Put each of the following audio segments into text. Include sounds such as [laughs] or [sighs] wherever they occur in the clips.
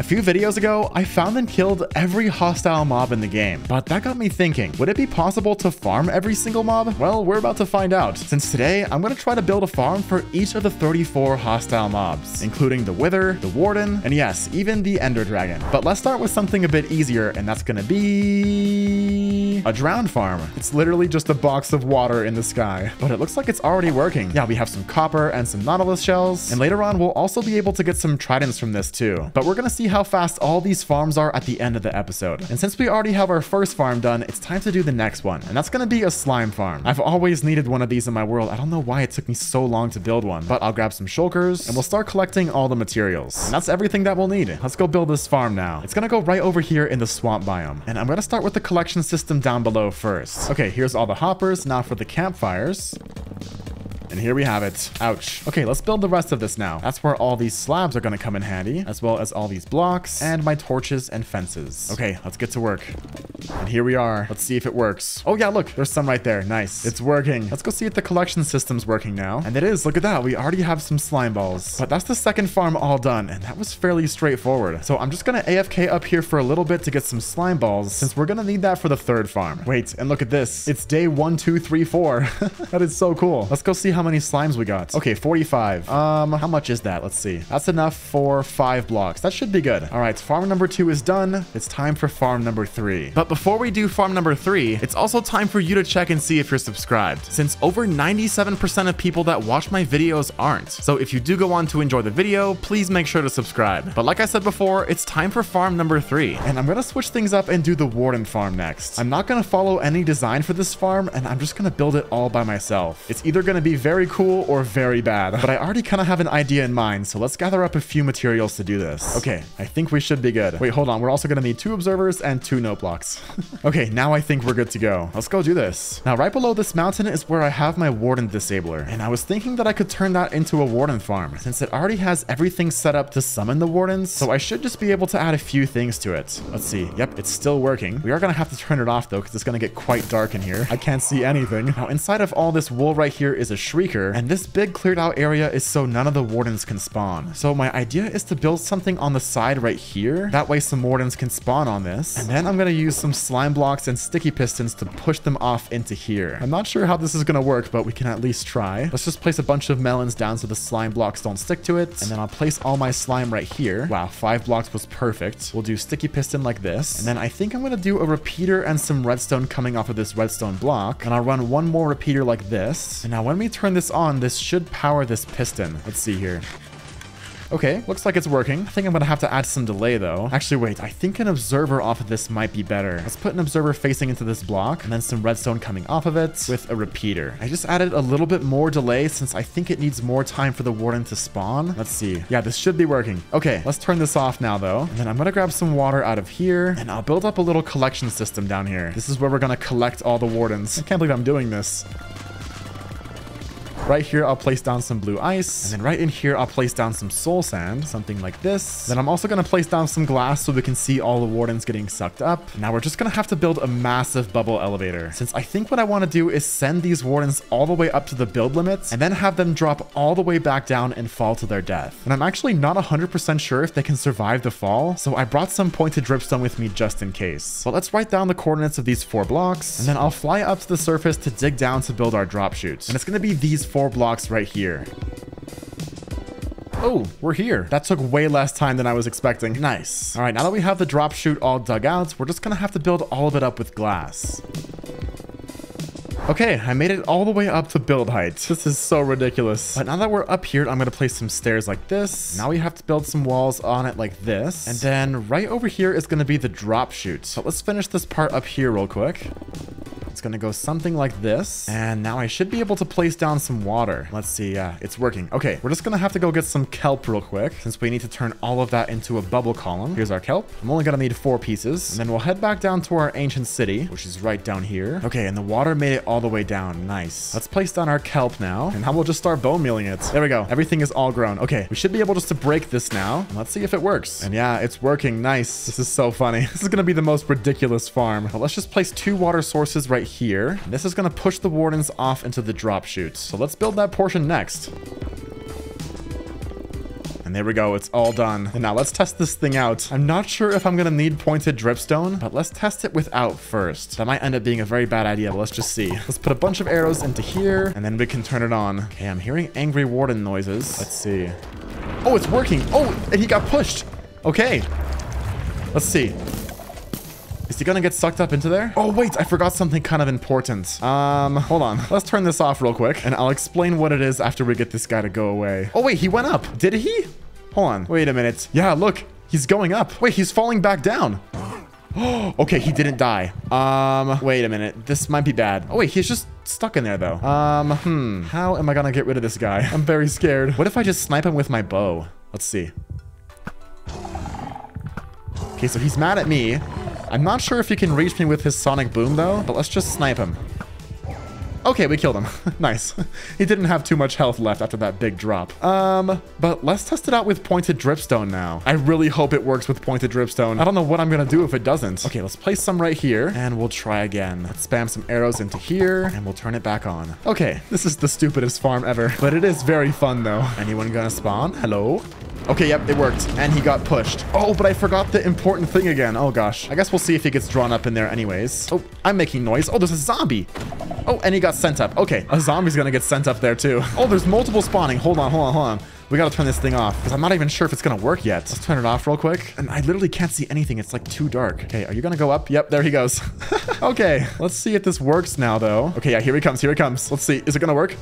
A few videos ago, I found and killed every hostile mob in the game, but that got me thinking, would it be possible to farm every single mob? Well, we're about to find out, since today I'm going to try to build a farm for each of the 34 hostile mobs, including the Wither, the Warden, and yes, even the Ender Dragon. But let's start with something a bit easier, and that's going to be a drowned farm. It's literally just a box of water in the sky, but it looks like it's already working. Yeah, we have some copper and some nautilus shells, and later on we'll also be able to get some tridents from this too. But we're to see how fast all these farms are at the end of the episode. And since we already have our first farm done, it's time to do the next one, and that's to be a slime farm. I've always needed one of these in my world. I don't know why it took me so long to build one, but I'll grab some shulkers and we'll start collecting all the materials. And that's everything that we'll need. Let's go build this farm now. It's to go right over here in the swamp biome. And I'm to start with the collection system down below first. Okay, here's all the hoppers. Now for the campfires. And here we have it. Ouch. Okay, let's build the rest of this now. That's where all these slabs are going to come in handy, as well as all these blocks and my torches and fences. Okay, let's get to work. And here we are. Let's see if it works. Oh yeah, look, there's some right there. Nice. It's working. Let's go see if the collection system's working now. And it is. Look at that. We already have some slime balls. But that's the second farm all done, and that was fairly straightforward. So I'm just going to AFK up here for a little bit to get some slime balls, since we're going to need that for the third farm. Wait, and look at this. It's day one, two, three, four. [laughs] that is so cool. Let's go see how many slimes we got. Okay, 45. Um, how much is that? Let's see. That's enough for five blocks. That should be good. All right, farm number two is done. It's time for farm number three. But before we do farm number three, it's also time for you to check and see if you're subscribed, since over 97% of people that watch my videos aren't. So if you do go on to enjoy the video, please make sure to subscribe. But like I said before, it's time for farm number three, and I'm gonna switch things up and do the warden farm next. I'm not gonna follow any design for this farm, and I'm just gonna build it all by myself. It's either gonna be very cool or very bad, but I already kind of have an idea in mind, so let's gather up a few materials to do this. Okay, I think we should be good. Wait, hold on. We're also going to need two observers and two note blocks. [laughs] okay, now I think we're good to go. Let's go do this. Now, right below this mountain is where I have my warden disabler, and I was thinking that I could turn that into a warden farm, since it already has everything set up to summon the wardens, so I should just be able to add a few things to it. Let's see. Yep, it's still working. We are going to have to turn it off, though, because it's going to get quite dark in here. I can't see anything. Now, inside of all this wool right here is a shrieker, and this big cleared out area is so none of the wardens can spawn. So my idea is to build something on the side right here. That way some wardens can spawn on this. And then I'm to use some slime blocks and sticky pistons to push them off into here. I'm not sure how this is to work, but we can at least try. Let's just place a bunch of melons down so the slime blocks don't stick to it. And then I'll place all my slime right here. Wow, five blocks was perfect. We'll do sticky piston like this. And then I think I'm to do a repeater and some redstone coming off of this redstone block. And I'll run one more repeater like this. And now when we turn this on, this should power this piston. Let's see here. Okay, looks like it's working. I think I'm gonna have to add some delay though. Actually, wait, I think an observer off of this might be better. Let's put an observer facing into this block and then some redstone coming off of it with a repeater. I just added a little bit more delay since I think it needs more time for the warden to spawn. Let's see. Yeah, this should be working. Okay, let's turn this off now though. And then I'm gonna grab some water out of here and I'll build up a little collection system down here. This is where we're gonna collect all the wardens. I can't believe I'm doing this. Right here, I'll place down some blue ice. And then right in here, I'll place down some soul sand, something like this. Then I'm also going to place down some glass so we can see all the wardens getting sucked up. Now we're just going to have to build a massive bubble elevator. Since I think what I want to do is send these wardens all the way up to the build limits and then have them drop all the way back down and fall to their death. And I'm actually not 100% sure if they can survive the fall, so I brought some pointed dripstone with me just in case. But let's write down the coordinates of these four blocks, and then I'll fly up to the surface to dig down to build our drop chutes. And it's going to be these four blocks right here. Oh, we're here. That took way less time than I was expecting. Nice. All right, now that we have the drop chute all dug out, we're just gonna have to build all of it up with glass. Okay, I made it all the way up to build height. This is so ridiculous. But now that we're up here, I'm to place some stairs like this. Now we have to build some walls on it like this. And then right over here is to be the drop chute. So let's finish this part up here real quick. It's to go something like this. And now I should be able to place down some water. Let's see. Yeah, it's working. Okay, we're just to have to go get some kelp real quick since we need to turn all of that into a bubble column. Here's our kelp. I'm only to need four pieces. And then we'll head back down to our ancient city, which is right down here. Okay, and the water made it all the way down. Nice. Let's place down our kelp now. And now we'll just start bone mealing it. There we go. Everything is all grown. Okay, we should be able just to break this now. Let's see if it works. And yeah, it's working. Nice. This is so funny. [laughs] This is to be the most ridiculous farm. Let's just place two water sources right here. This is going to push the wardens off into the drop chute. So let's build that portion next. And there we go. It's all done. And now let's test this thing out. I'm not sure if I'm going to need pointed dripstone, but let's test it without first. That might end up being a very bad idea, but let's just see. Let's put a bunch of arrows into here, and then we can turn it on. Okay, I'm hearing angry warden noises. Let's see. Oh, it's working. Oh, and he got pushed. Okay. Let's see. Is he gonna get sucked up into there? Oh, wait, I forgot something kind of important. Um, hold on. Let's turn this off real quick, and I'll explain what it is after we get this guy to go away. Oh, wait, he went up. Did he? Hold on. Wait a minute. Yeah, look. He's going up. Wait, he's falling back down. [gasps] okay, he didn't die. Um, wait a minute. This might be bad. Oh, wait, he's just stuck in there, though. Um, hmm. How am I gonna get rid of this guy? I'm very scared. What if I just snipe him with my bow? Let's see. Okay, so he's mad at me. I'm not sure if he can reach me with his sonic boom, though, but let's just snipe him. Okay, we killed him. [laughs] nice. he didn't have too much health left after that big drop. Um, but let's test it out with pointed dripstone now. I really hope it works with pointed dripstone. I don't know what I'm gonna do if it doesn't. Okay, let's place some right here and we'll try again. Let's spam some arrows into here and we'll turn it back on. Okay, this is the stupidest farm ever, but it is very fun though. Anyone gonna spawn? Hello? Okay, yep, it worked. And he got pushed. Oh, but I forgot the important thing again. Oh, gosh. I guess we'll see if he gets drawn up in there anyways. Oh, I'm making noise. Oh, there's a zombie. Oh, and he got sent up. Okay, a zombie's gonna get sent up there too. Oh, there's multiple spawning. Hold on, hold on, hold on. We gotta turn this thing off because I'm not even sure if it's gonna work yet. Let's turn it off real quick. And I literally can't see anything. It's like too dark. Okay, are you gonna go up? Yep, there he goes. [laughs] okay, let's see if this works now though. Okay, yeah, here he comes, here he comes. Let's see, is it gonna work?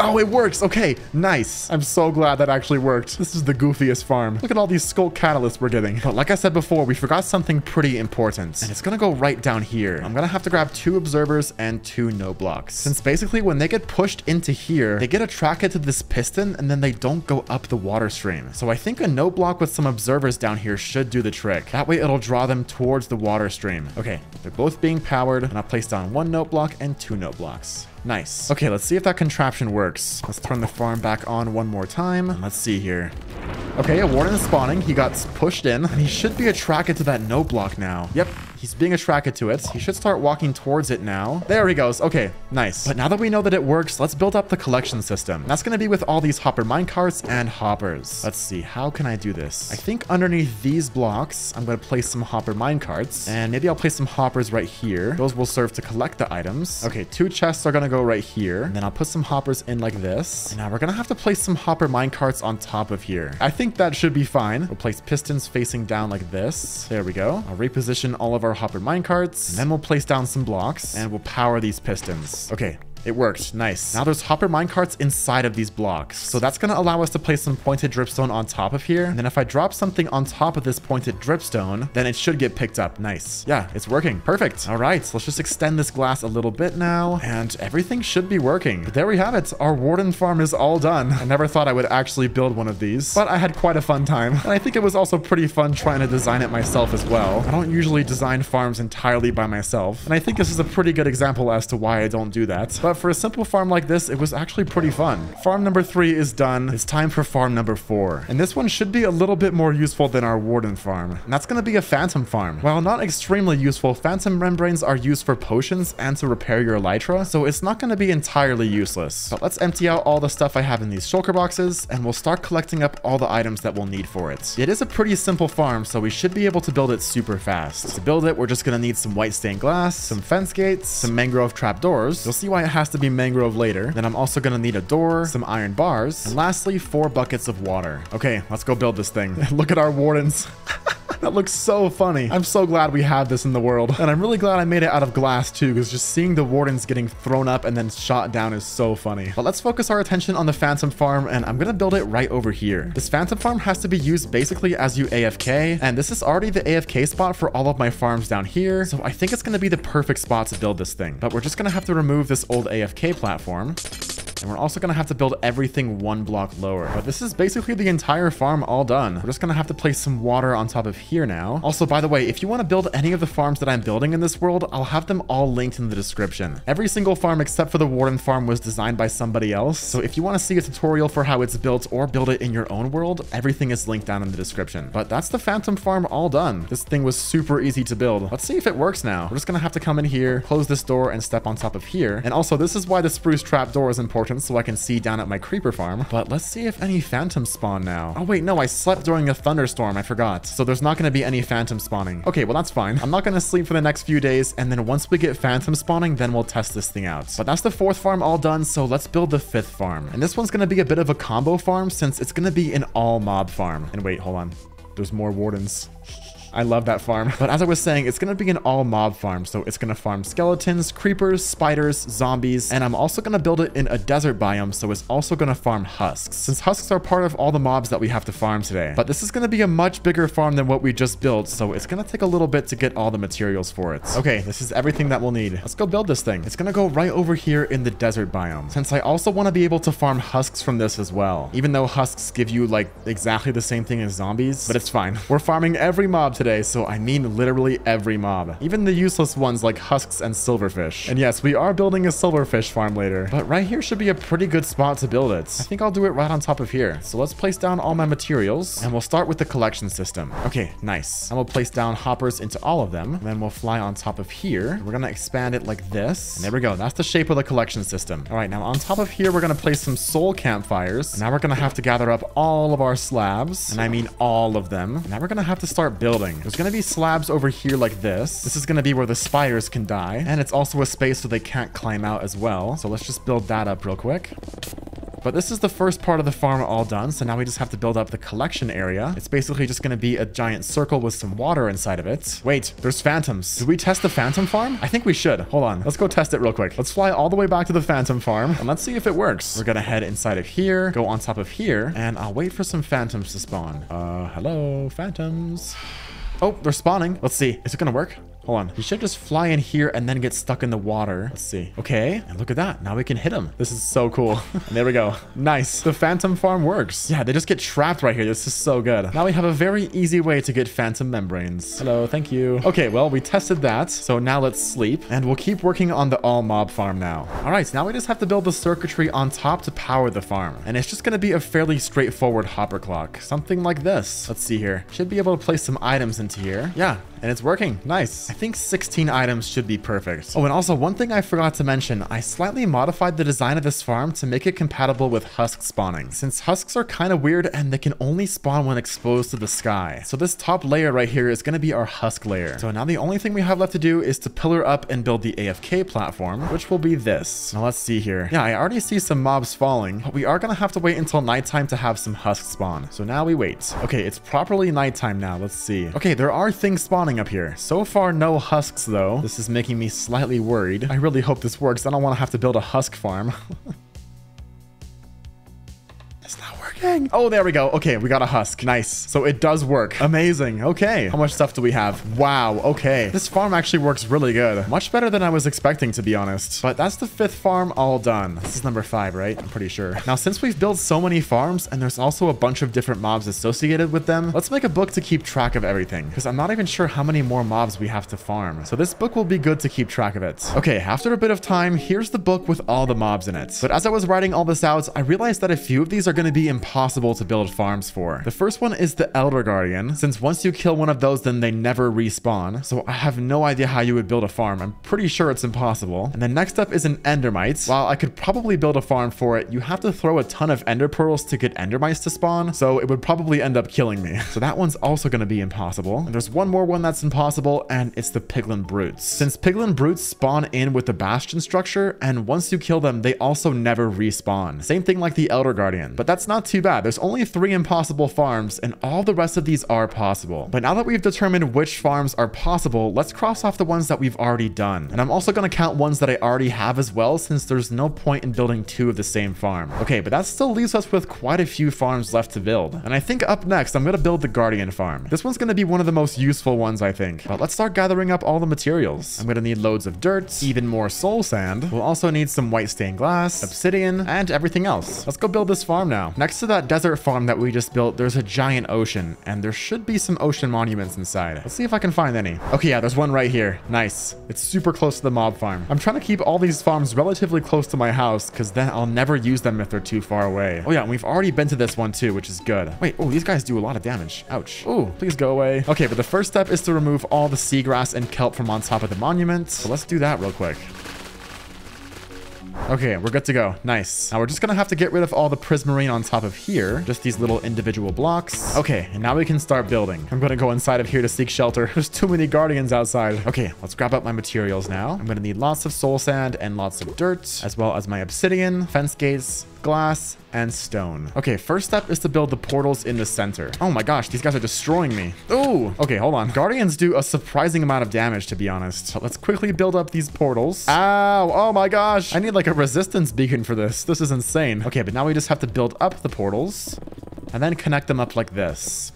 Oh, it works. Okay, nice. I'm so glad that actually worked. This is the goofiest farm. Look at all these sculk catalysts we're getting. But like I said before, we forgot something pretty important. And it's gonna go right down here. I'm gonna have to grab two observers and two note blocks. Since basically when they get pushed into here, they get attracted to this piston and then they don't go up the water stream. So I think a note block with some observers down here should do the trick. That way it'll draw them towards the water stream. Okay, they're both being powered and I'll place down one note block and two note blocks. Nice. Okay, let's see if that contraption works. Let's turn the farm back on one more time. Let's see here. Okay, a warden is spawning. He got pushed in, and he should be attracted to that note block now. Yep, He's being attracted to it. He should start walking towards it now. There he goes. Okay, nice. But now that we know that it works, let's build up the collection system. That's going to be with all these hopper minecarts and hoppers. Let's see. How can I do this? I think underneath these blocks, I'm going to place some hopper minecarts. And maybe I'll place some hoppers right here. Those will serve to collect the items. Okay, two chests are going to go right here. And then I'll put some hoppers in like this. And now we're going to have to place some hopper minecarts on top of here. I think that should be fine. We'll place pistons facing down like this. There we go. I'll reposition all of our hopper minecarts. And then we'll place down some blocks and we'll power these pistons. Okay, it worked. Nice. Now there's hopper minecarts inside of these blocks. So that's going to allow us to place some pointed dripstone on top of here. And then if I drop something on top of this pointed dripstone, then it should get picked up. Nice. Yeah, it's working. Perfect. All right, let's just extend this glass a little bit now. And everything should be working. But there we have it. Our warden farm is all done. I never thought I would actually build one of these, but I had quite a fun time. And I think it was also pretty fun trying to design it myself as well. I don't usually design farms entirely by myself. And I think this is a pretty good example as to why I don't do that. But Uh, for a simple farm like this, it was actually pretty fun. Farm number three is done. It's time for farm number four. And this one should be a little bit more useful than our warden farm. And that's going to be a phantom farm. While not extremely useful, phantom membranes are used for potions and to repair your elytra, so it's not going to be entirely useless. But let's empty out all the stuff I have in these shulker boxes, and we'll start collecting up all the items that we'll need for it. It is a pretty simple farm, so we should be able to build it super fast. To build it, we're just going to need some white stained glass, some fence gates, some mangrove trapdoors. You'll see why it has to be mangrove later. Then I'm also gonna need a door, some iron bars, and lastly, four buckets of water. Okay, let's go build this thing. [laughs] Look at our wardens. [laughs] That looks so funny. I'm so glad we have this in the world. And I'm really glad I made it out of glass too, because just seeing the wardens getting thrown up and then shot down is so funny. But let's focus our attention on the phantom farm, and I'm gonna build it right over here. This phantom farm has to be used basically as you AFK, and this is already the AFK spot for all of my farms down here, so I think it's gonna be the perfect spot to build this thing. But we're just gonna have to remove this old AFK platform. And we're also going to have to build everything one block lower. But this is basically the entire farm all done. We're just going to have to place some water on top of here now. Also, by the way, if you want to build any of the farms that I'm building in this world, I'll have them all linked in the description. Every single farm except for the Warden farm was designed by somebody else. So if you want to see a tutorial for how it's built or build it in your own world, everything is linked down in the description. But that's the Phantom farm all done. This thing was super easy to build. Let's see if it works now. We're just going to have to come in here, close this door, and step on top of here. And also, this is why the spruce trap door is important so I can see down at my creeper farm. But let's see if any phantoms spawn now. Oh, wait, no, I slept during a thunderstorm. I forgot. So there's not going to be any phantom spawning. Okay, well, that's fine. I'm not going to sleep for the next few days. And then once we get phantom spawning, then we'll test this thing out. But that's the fourth farm all done. So let's build the fifth farm. And this one's going to be a bit of a combo farm since it's going to be an all mob farm. And wait, hold on. There's more wardens. [laughs] I love that farm. [laughs] But as I was saying, it's going to be an all mob farm. So it's going to farm skeletons, creepers, spiders, zombies, and I'm also going to build it in a desert biome. So it's also going to farm husks since husks are part of all the mobs that we have to farm today. But this is going to be a much bigger farm than what we just built. So it's going to take a little bit to get all the materials for it. Okay, this is everything that we'll need. Let's go build this thing. It's going to go right over here in the desert biome. Since I also want to be able to farm husks from this as well. Even though husks give you like exactly the same thing as zombies, but it's fine. [laughs] We're farming every mob today today, so I mean literally every mob. Even the useless ones like husks and silverfish. And yes, we are building a silverfish farm later, but right here should be a pretty good spot to build it. I think I'll do it right on top of here. So let's place down all my materials, and we'll start with the collection system. Okay, nice. And we'll place down hoppers into all of them, then we'll fly on top of here. We're gonna expand it like this, and there we go. That's the shape of the collection system. All right, now on top of here, we're gonna place some soul campfires. Now we're gonna have to gather up all of our slabs, and I mean all of them. Now we're gonna have to start building. There's going to be slabs over here like this. This is to be where the spiders can die. And it's also a space so they can't climb out as well. So let's just build that up real quick. But this is the first part of the farm all done, so now we just have to build up the collection area. It's basically just to be a giant circle with some water inside of it. Wait, there's phantoms. Did we test the phantom farm? I think we should. Hold on. Let's go test it real quick. Let's fly all the way back to the phantom farm, and let's see if it works. We're to head inside of here, go on top of here, and I'll wait for some phantoms to spawn. Uh, hello, phantoms. Oh, they're spawning. Let's see. Is it gonna work? Hold on. He should just fly in here and then get stuck in the water. Let's see. Okay. And look at that. Now we can hit him. This is so cool. [laughs] And there we go. Nice. The phantom farm works. Yeah, they just get trapped right here. This is so good. Now we have a very easy way to get phantom membranes. Hello. Thank you. Okay. Well, we tested that. So now let's sleep and we'll keep working on the all mob farm now. All right. Now we just have to build the circuitry on top to power the farm. And it's just going to be a fairly straightforward hopper clock. Something like this. Let's see here. Should be able to place some items into here. Yeah. And it's working. Nice. I think 16 items should be perfect. Oh, and also one thing I forgot to mention, I slightly modified the design of this farm to make it compatible with husk spawning, since husks are kind of weird and they can only spawn when exposed to the sky. So this top layer right here is going to be our husk layer. So now the only thing we have left to do is to pillar up and build the AFK platform, which will be this. Now let's see here. Yeah, I already see some mobs falling, but we are going to have to wait until nighttime to have some husks spawn. So now we wait. Okay, it's properly nighttime now. Let's see. Okay, there are things spawning up here. So far, no husks though. This is making me slightly worried. I really hope this works. I don't want to have to build a husk farm. [laughs] Dang. Oh, there we go. Okay, we got a husk. Nice. So it does work. Amazing. Okay. How much stuff do we have? Wow. Okay. This farm actually works really good. Much better than I was expecting, to be honest. But that's the fifth farm all done. This is number five, right? I'm pretty sure. Now, since we've built so many farms and there's also a bunch of different mobs associated with them, let's make a book to keep track of everything because I'm not even sure how many more mobs we have to farm. So this book will be good to keep track of it. Okay, after a bit of time, here's the book with all the mobs in it. But as I was writing all this out, I realized that a few of these are going to be impossible possible to build farms for. The first one is the Elder Guardian, since once you kill one of those, then they never respawn. So I have no idea how you would build a farm. I'm pretty sure it's impossible. And then next up is an Endermite. While I could probably build a farm for it, you have to throw a ton of Ender Pearls to get Endermites to spawn, so it would probably end up killing me. So that one's also going to be impossible. And there's one more one that's impossible, and it's the Piglin Brutes. Since Piglin Brutes spawn in with the Bastion structure, and once you kill them, they also never respawn. Same thing like the Elder Guardian, but that's not too bad. There's only three impossible farms and all the rest of these are possible. But now that we've determined which farms are possible, let's cross off the ones that we've already done. And I'm also going to count ones that I already have as well since there's no point in building two of the same farm. Okay, but that still leaves us with quite a few farms left to build. And I think up next, I'm going to build the Guardian farm. This one's going to be one of the most useful ones, I think. But let's start gathering up all the materials. I'm going to need loads of dirt, even more soul sand. We'll also need some white stained glass, obsidian, and everything else. Let's go build this farm now. Next to that desert farm that we just built, there's a giant ocean, and there should be some ocean monuments inside. Let's see if I can find any. Okay, yeah, there's one right here. Nice. It's super close to the mob farm. I'm trying to keep all these farms relatively close to my house, because then I'll never use them if they're too far away. Oh yeah, and we've already been to this one too, which is good. Wait, oh, these guys do a lot of damage. Ouch. Oh, please go away. Okay, but the first step is to remove all the seagrass and kelp from on top of the monument. So let's do that real quick. Okay, we're good to go. Nice. Now we're just gonna have to get rid of all the prismarine on top of here. Just these little individual blocks. Okay, and now we can start building. I'm gonna go inside of here to seek shelter. [laughs] There's too many guardians outside. Okay, let's grab up my materials now. I'm gonna need lots of soul sand and lots of dirt, as well as my obsidian, fence gates, glass, and stone. Okay, first step is to build the portals in the center. Oh my gosh, these guys are destroying me. Ooh, okay, hold on. Guardians do a surprising amount of damage, to be honest. So let's quickly build up these portals. Ow, oh my gosh. I need like a resistance beacon for this. This is insane. Okay, but now we just have to build up the portals and then connect them up like this.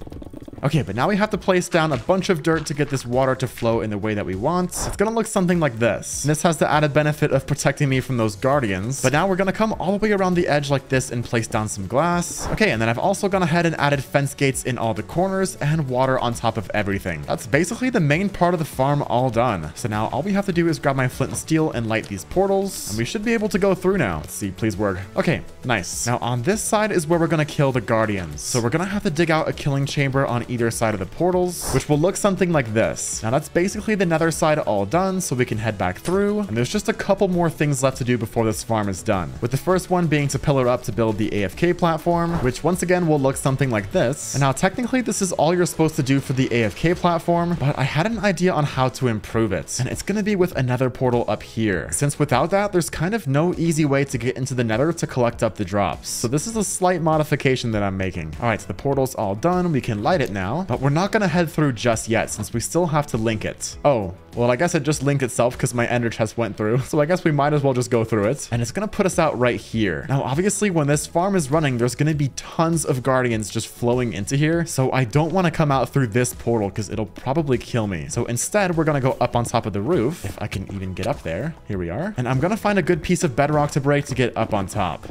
Okay, but now we have to place down a bunch of dirt to get this water to flow in the way that we want. It's gonna look something like this. And this has the added benefit of protecting me from those guardians. But now we're gonna come all the way around the edge like this and place down some glass. Okay, and then I've also gone ahead and added fence gates in all the corners and water on top of everything. That's basically the main part of the farm all done. So now all we have to do is grab my flint and steel and light these portals. And we should be able to go through now. Let's see, please work. Okay, nice. Now on this side is where we're gonna kill the guardians. So we're gonna have to dig out a killing chamber on either side of the portals, which will look something like this. Now that's basically the nether side all done, so we can head back through. And there's just a couple more things left to do before this farm is done. With the first one being to pillar up to build the AFK platform, which once again will look something like this. And now technically this is all you're supposed to do for the AFK platform, but I had an idea on how to improve it. And it's gonna be with another portal up here. Since without that, there's kind of no easy way to get into the nether to collect up the drops. So this is a slight modification that I'm making. All right, so the portal's all done. We can light it now, but we're not going to head through just yet since we still have to link it. Oh, well, I guess it just linked itself because my ender chest went through. [laughs] So I guess we might as well just go through it. And it's going to put us out right here. Now, obviously, when this farm is running, there's going to be tons of guardians just flowing into here. So I don't want to come out through this portal because it'll probably kill me. So instead, we're going to go up on top of the roof. If I can even get up there. Here we are. And I'm going to find a good piece of bedrock to break to get up on top.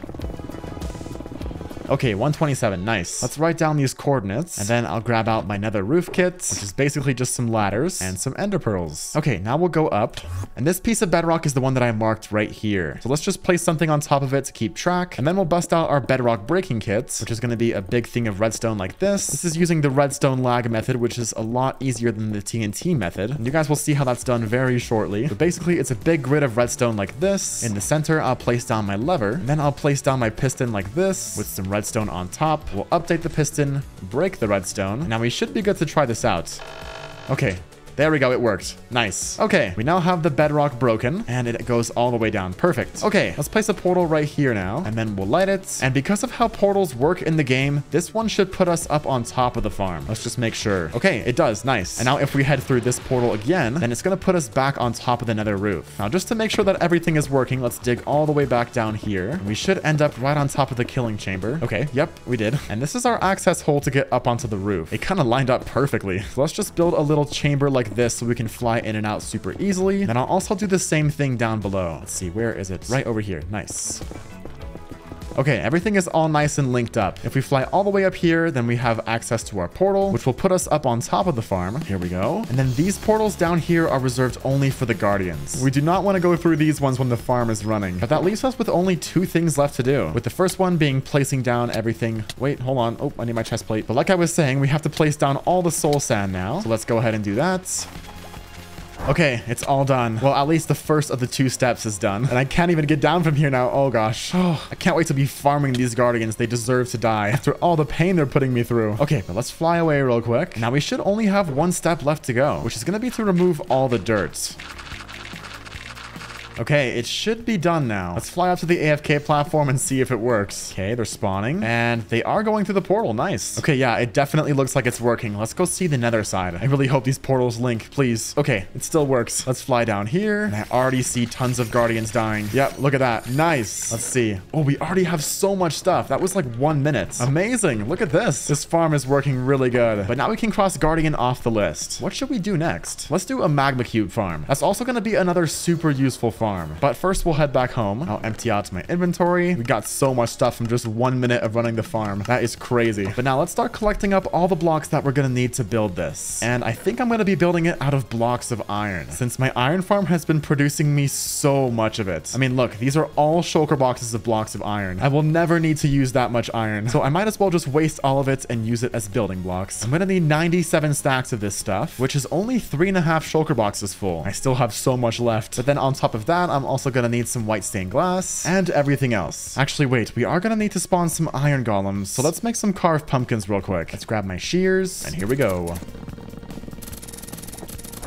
Okay, 127. Nice. Let's write down these coordinates, and then I'll grab out my nether roof kit, which is basically just some ladders and some ender pearls. Okay, now we'll go up, and this piece of bedrock is the one that I marked right here. So let's just place something on top of it to keep track, and then we'll bust out our bedrock breaking kits, which is going to be a big thing of redstone like this. This is using the redstone lag method, which is a lot easier than the TNT method. And you guys will see how that's done very shortly. But basically, it's a big grid of redstone like this. In the center, I'll place down my lever, and then I'll place down my piston like this with some redstone on top. We'll update the piston, break the redstone. Now we should be good to try this out. Okay, there we go, it worked. Nice. Okay, we now have the bedrock broken, and it goes all the way down. Perfect. Okay, let's place a portal right here now, and then we'll light it. And because of how portals work in the game, this one should put us up on top of the farm. Let's just make sure. Okay, it does. Nice. And now if we head through this portal again, then it's going to put us back on top of the nether roof. Now, just to make sure that everything is working, let's dig all the way back down here. We should end up right on top of the killing chamber. Okay, yep, we did. And this is our access hole to get up onto the roof. It kind of lined up perfectly. So let's just build a little chamber like like this so we can fly in and out super easily. And I'll also do the same thing down below. Let's see, where is it? Right over here. Nice. Okay, everything is all nice and linked up. If we fly all the way up here, then we have access to our portal, which will put us up on top of the farm. Here we go. And then these portals down here are reserved only for the guardians. We do not want to go through these ones when the farm is running, but that leaves us with only two things left to do. With the first one being placing down everything. Wait, hold on. Oh, I need my chest plate. But like I was saying, we have to place down all the soul sand now. So let's go ahead and do that. Okay, it's all done. Well, at least the first of the two steps is done. And I can't even get down from here now. Oh, gosh. [sighs] Oh, I can't wait to be farming these guardians. They deserve to die after all the pain they're putting me through. Okay, but let's fly away real quick. Now, we should only have one step left to go, which is going to be to remove all the dirt. Okay, it should be done now. Let's fly up to the AFK platform and see if it works. Okay, they're spawning. And they are going through the portal. Nice. Okay, yeah, it definitely looks like it's working. Let's go see the nether side. I really hope these portals link, please. Okay, it still works. Let's fly down here. And I already see tons of guardians dying. Yep, look at that. Nice. Let's see. Oh, we already have so much stuff. That was like one minute. Amazing. Look at this. This farm is working really good. But now we can cross guardian off the list. What should we do next? Let's do a magma cube farm. That's also going to be another super useful farm farm. But first we'll head back home. I'll empty out my inventory. We got so much stuff from just one minute of running the farm. That is crazy. But now let's start collecting up all the blocks that we're going to need to build this. And I think I'm going to be building it out of blocks of iron since my iron farm has been producing me so much of it. I mean, look, these are all shulker boxes of blocks of iron. I will never need to use that much iron. So I might as well just waste all of it and use it as building blocks. I'm going to need 97 stacks of this stuff, which is only three and a half shulker boxes full. I still have so much left. But then on top of that, that, I'm also gonna need some white stained glass and everything else. Actually, wait, we are gonna need to spawn some iron golems. So let's make some carved pumpkins real quick. Let's grab my shears and here we go.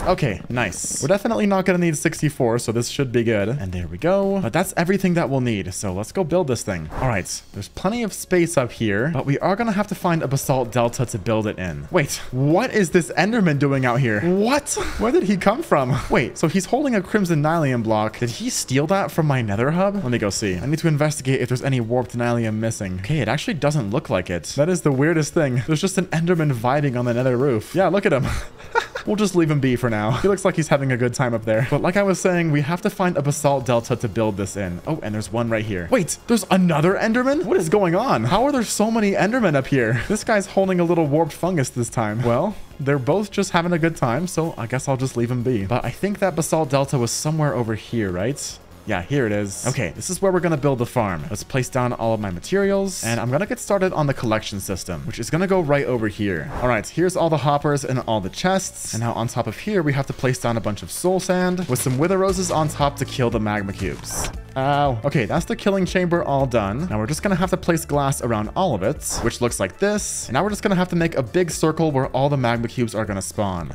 Okay, nice. We're definitely not going to need 64, so this should be good. And there we go. But that's everything that we'll need, so let's go build this thing. All right, there's plenty of space up here, but we are going to have to find a basalt delta to build it in. Wait, what is this enderman doing out here? What? Where did he come from? Wait, so he's holding a crimson nylium block. Did he steal that from my nether hub? Let me go see. I need to investigate if there's any warped nylium missing. Okay, it actually doesn't look like it. That is the weirdest thing. There's just an enderman vibing on the nether roof. Yeah, look at him. [laughs] we'll just leave him be for now. He looks like he's having a good time up there. But like I was saying, we have to find a basalt delta to build this in. Oh, and there's one right here. Wait, there's another enderman? What is going on? How are there so many endermen up here? This guy's holding a little warped fungus this time. Well, they're both just having a good time, so I guess I'll just leave him be. But I think that basalt delta was somewhere over here, right? Yeah, here it is. Okay, this is where we're going to build the farm. Let's place down all of my materials, and I'm going to get started on the collection system, which is going to go right over here. All right, here's all the hoppers and all the chests, and now on top of here, we have to place down a bunch of soul sand with some wither roses on top to kill the magma cubes. Ow. Okay, that's the killing chamber all done. Now we're just gonna have to place glass around all of it, which looks like this. And now we're just gonna have to make a big circle where all the magma cubes are gonna spawn.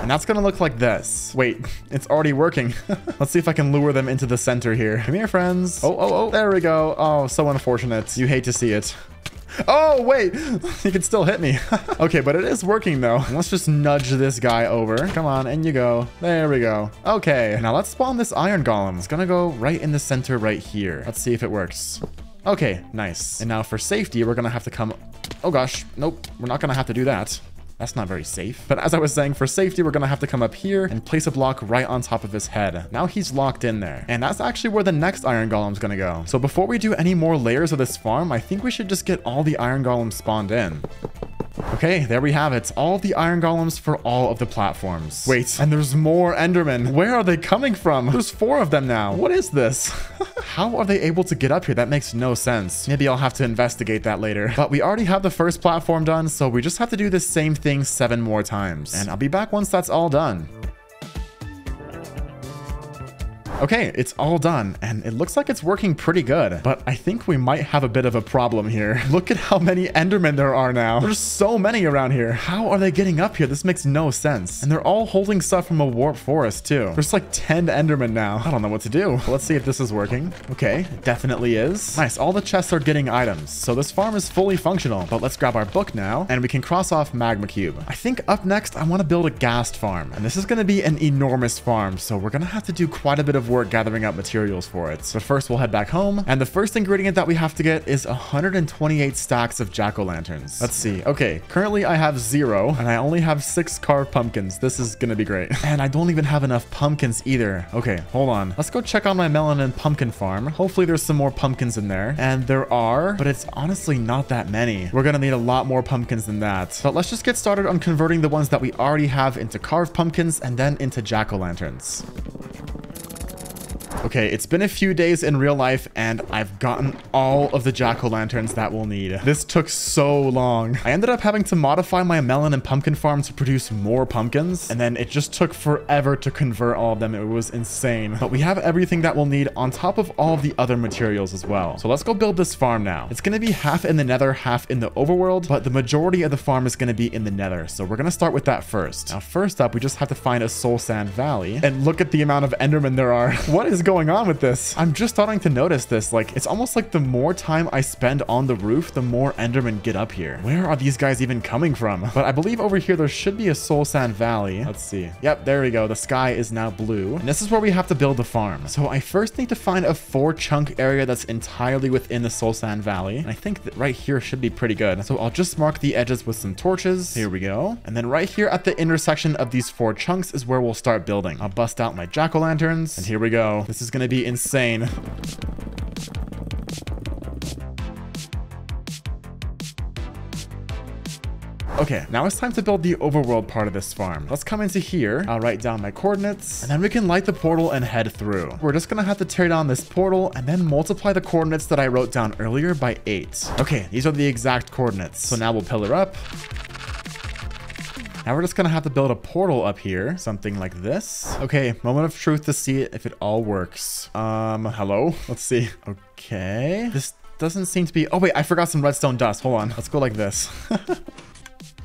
And that's gonna look like this. Wait, [laughs] it's already working. [laughs] Let's see if I can lure them into the center here. Come here, friends. Oh, oh, oh, there we go. Oh, so unfortunate. You hate to see it. Oh, wait. [laughs] He can still hit me. okay, but it is working, though. Let's just nudge this guy over. Come on, and you go. There we go. Okay, now let's spawn this iron golem. It's gonna go right in the center right here. Let's see if it works. Okay, nice. And now for safety, we're gonna have to come... Oh, gosh. Nope, we're not gonna have to do that. That's not very safe. But as I was saying, for safety, we're going to have to come up here and place a block right on top of his head. Now he's locked in there. And that's actually where the next iron golem's going to go. So before we do any more layers of this farm, I think we should just get all the iron golems spawned in. Okay, there we have it. All the iron golems for all of the platforms. Wait, and there's more endermen. Where are they coming from? There's four of them now. What is this? [laughs] How are they able to get up here? That makes no sense. Maybe I'll have to investigate that later. But we already have the first platform done, so we just have to do the same thing seven more times. And I'll be back once that's all done. Okay, it's all done, and it looks like it's working pretty good, but I think we might have a bit of a problem here. [laughs] Look at how many Endermen there are now. There's so many around here. How are they getting up here? This makes no sense. And they're all holding stuff from a warp forest, too. There's like 10 Endermen now. I don't know what to do. Let's see if this is working. Okay, definitely is. Nice, all the chests are getting items, so this farm is fully functional, but let's grab our book now, and we can cross off Magma Cube. I think up next, I want to build a ghast farm, and this is going to be an enormous farm, so we're going to have to do quite a bit of work gathering up materials for it. But first we'll head back home. And the first ingredient that we have to get is 128 stacks of jack-o'-lanterns. Let's see. Okay, currently I have zero and I only have six carved pumpkins. This is gonna be great. [laughs] And I don't even have enough pumpkins either. Okay, hold on. Let's go check on my melon and pumpkin farm. Hopefully there's some more pumpkins in there. And there are, but it's honestly not that many. We're gonna need a lot more pumpkins than that. But let's just get started on converting the ones that we already have into carved pumpkins and then into jack-o'-lanterns. Okay, it's been a few days in real life and I've gotten all of the jack-o'-lanterns that we'll need. This took so long. I ended up having to modify my melon and pumpkin farm to produce more pumpkins and then it just took forever to convert all of them. It was insane. But we have everything that we'll need on top of all of the other materials as well. So let's go build this farm now. It's going to be half in the nether, half in the overworld, but the majority of the farm is going to be in the nether. So we're going to start with that first. Now, first up, we just have to find a soul sand valley and look at the amount of endermen there are. [laughs] what is going going on with this? I'm just starting to notice this. Like, it's almost like the more time I spend on the roof, the more Endermen get up here. Where are these guys even coming from? But I believe over here, there should be a Soul Sand Valley. Let's see. Yep, there we go. The sky is now blue. And this is where we have to build the farm. So I first need to find a four chunk area that's entirely within the Soul Sand Valley. And I think that right here should be pretty good. So I'll just mark the edges with some torches. Here we go. And then right here at the intersection of these four chunks is where we'll start building. I'll bust out my jack-o'-lanterns. And here we go. This is to be insane. Okay, now it's time to build the overworld part of this farm. Let's come into here. I'll write down my coordinates, and then we can light the portal and head through. We're just gonna have to tear down this portal and then multiply the coordinates that I wrote down earlier by eight. Okay, these are the exact coordinates. So now we'll pillar up, Now we're just gonna have to build a portal up here. Something like this. Okay, moment of truth to see if it all works. Um, hello? Let's see. Okay. This doesn't seem to be... Oh, wait, I forgot some redstone dust. Hold on. Let's go like this. [laughs]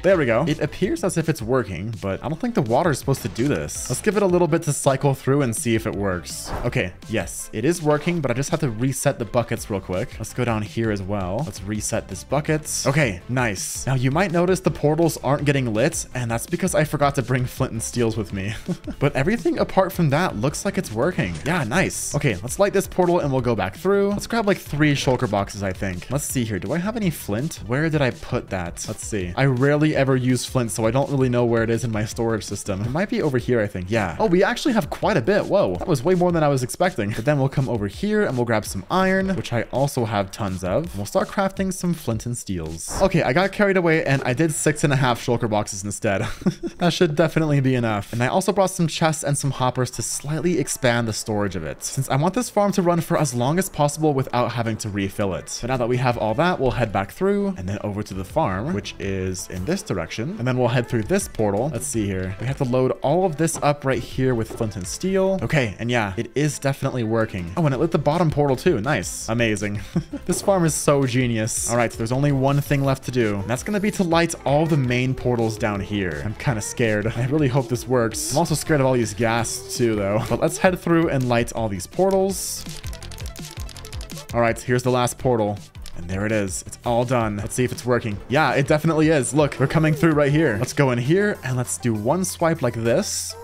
There we go. It appears as if it's working, but I don't think the water is supposed to do this. Let's give it a little bit to cycle through and see if it works. Okay, yes, it is working, but I just have to reset the buckets real quick. Let's go down here as well. Let's reset this bucket. Okay, nice. Now you might notice the portals aren't getting lit, and that's because I forgot to bring flint and steels with me. [laughs] but everything apart from that looks like it's working. Yeah, nice. Okay, let's light this portal and we'll go back through. Let's grab like three shulker boxes, I think. Let's see here. Do I have any flint? Where did I put that? Let's see. I rarely ever use flint, so I don't really know where it is in my storage system. It might be over here, I think. Yeah. Oh, we actually have quite a bit. Whoa, that was way more than I was expecting. But then we'll come over here and we'll grab some iron, which I also have tons of. And we'll start crafting some flint and steels. Okay, I got carried away and I did six and a half shulker boxes instead. [laughs] that should definitely be enough. And I also brought some chests and some hoppers to slightly expand the storage of it, since I want this farm to run for as long as possible without having to refill it. But now that we have all that, we'll head back through and then over to the farm, which is in this direction direction. And then we'll head through this portal. Let's see here. We have to load all of this up right here with flint and steel. Okay, and yeah, it is definitely working. Oh, and it lit the bottom portal too. Nice. Amazing. [laughs] this farm is so genius. All right, so there's only one thing left to do. That's going to be to light all the main portals down here. I'm kind of scared. I really hope this works. I'm also scared of all these gas too, though. But let's head through and light all these portals. All right, here's the last portal. And there it is. It's all done. Let's see if it's working. Yeah, it definitely is. Look, they're coming through right here. Let's go in here and let's do one swipe like this.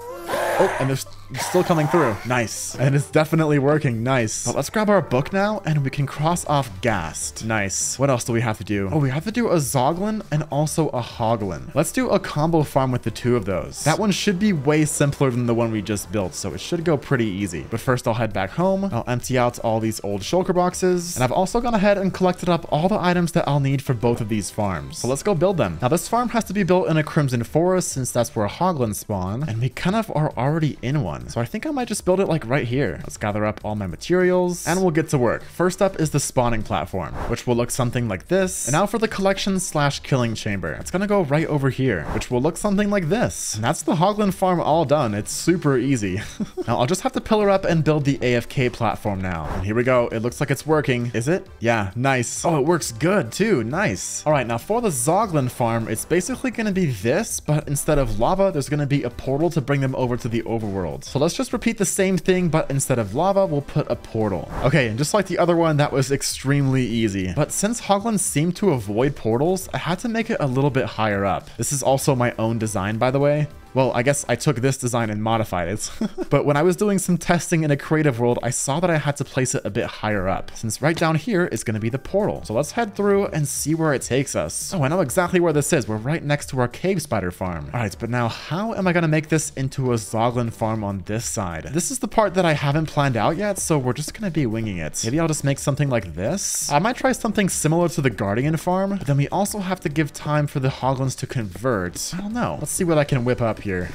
Oh, and there's still coming through. Nice. And it's definitely working. Nice. But let's grab our book now and we can cross off Ghast. Nice. What else do we have to do? Oh, we have to do a Zoglin and also a Hoglin. Let's do a combo farm with the two of those. That one should be way simpler than the one we just built, so it should go pretty easy. But first I'll head back home. I'll empty out all these old shulker boxes. And I've also gone ahead and collected up all the items that I'll need for both of these farms. So let's go build them. Now this farm has to be built in a Crimson Forest since that's where Hoglins spawn. And we kind of are already in one. So I think I might just build it like right here. Let's gather up all my materials and we'll get to work. First up is the spawning platform, which will look something like this. And now for the collection slash killing chamber. It's gonna go right over here, which will look something like this. And that's the Hoglin farm all done. It's super easy. [laughs] now I'll just have to pillar up and build the AFK platform now. And here we go. It looks like it's working. Is it? Yeah, nice. Oh, it works good too. Nice. All right, now for the Zoglin farm, it's basically gonna be this, but instead of lava, there's gonna be a portal to bring them over to the overworld. So let's just repeat the same thing, but instead of lava, we'll put a portal. Okay, and just like the other one, that was extremely easy. But since Hoglins seemed to avoid portals, I had to make it a little bit higher up. This is also my own design, by the way. Well, I guess I took this design and modified it. [laughs] but when I was doing some testing in a creative world, I saw that I had to place it a bit higher up, since right down here is going to be the portal. So let's head through and see where it takes us. Oh, I know exactly where this is. We're right next to our cave spider farm. All right, but now how am I going to make this into a Zoglin farm on this side? This is the part that I haven't planned out yet, so we're just going to be winging it. Maybe I'll just make something like this. I might try something similar to the Guardian farm, but then we also have to give time for the Hoglins to convert. I don't know. Let's see what I can whip up here.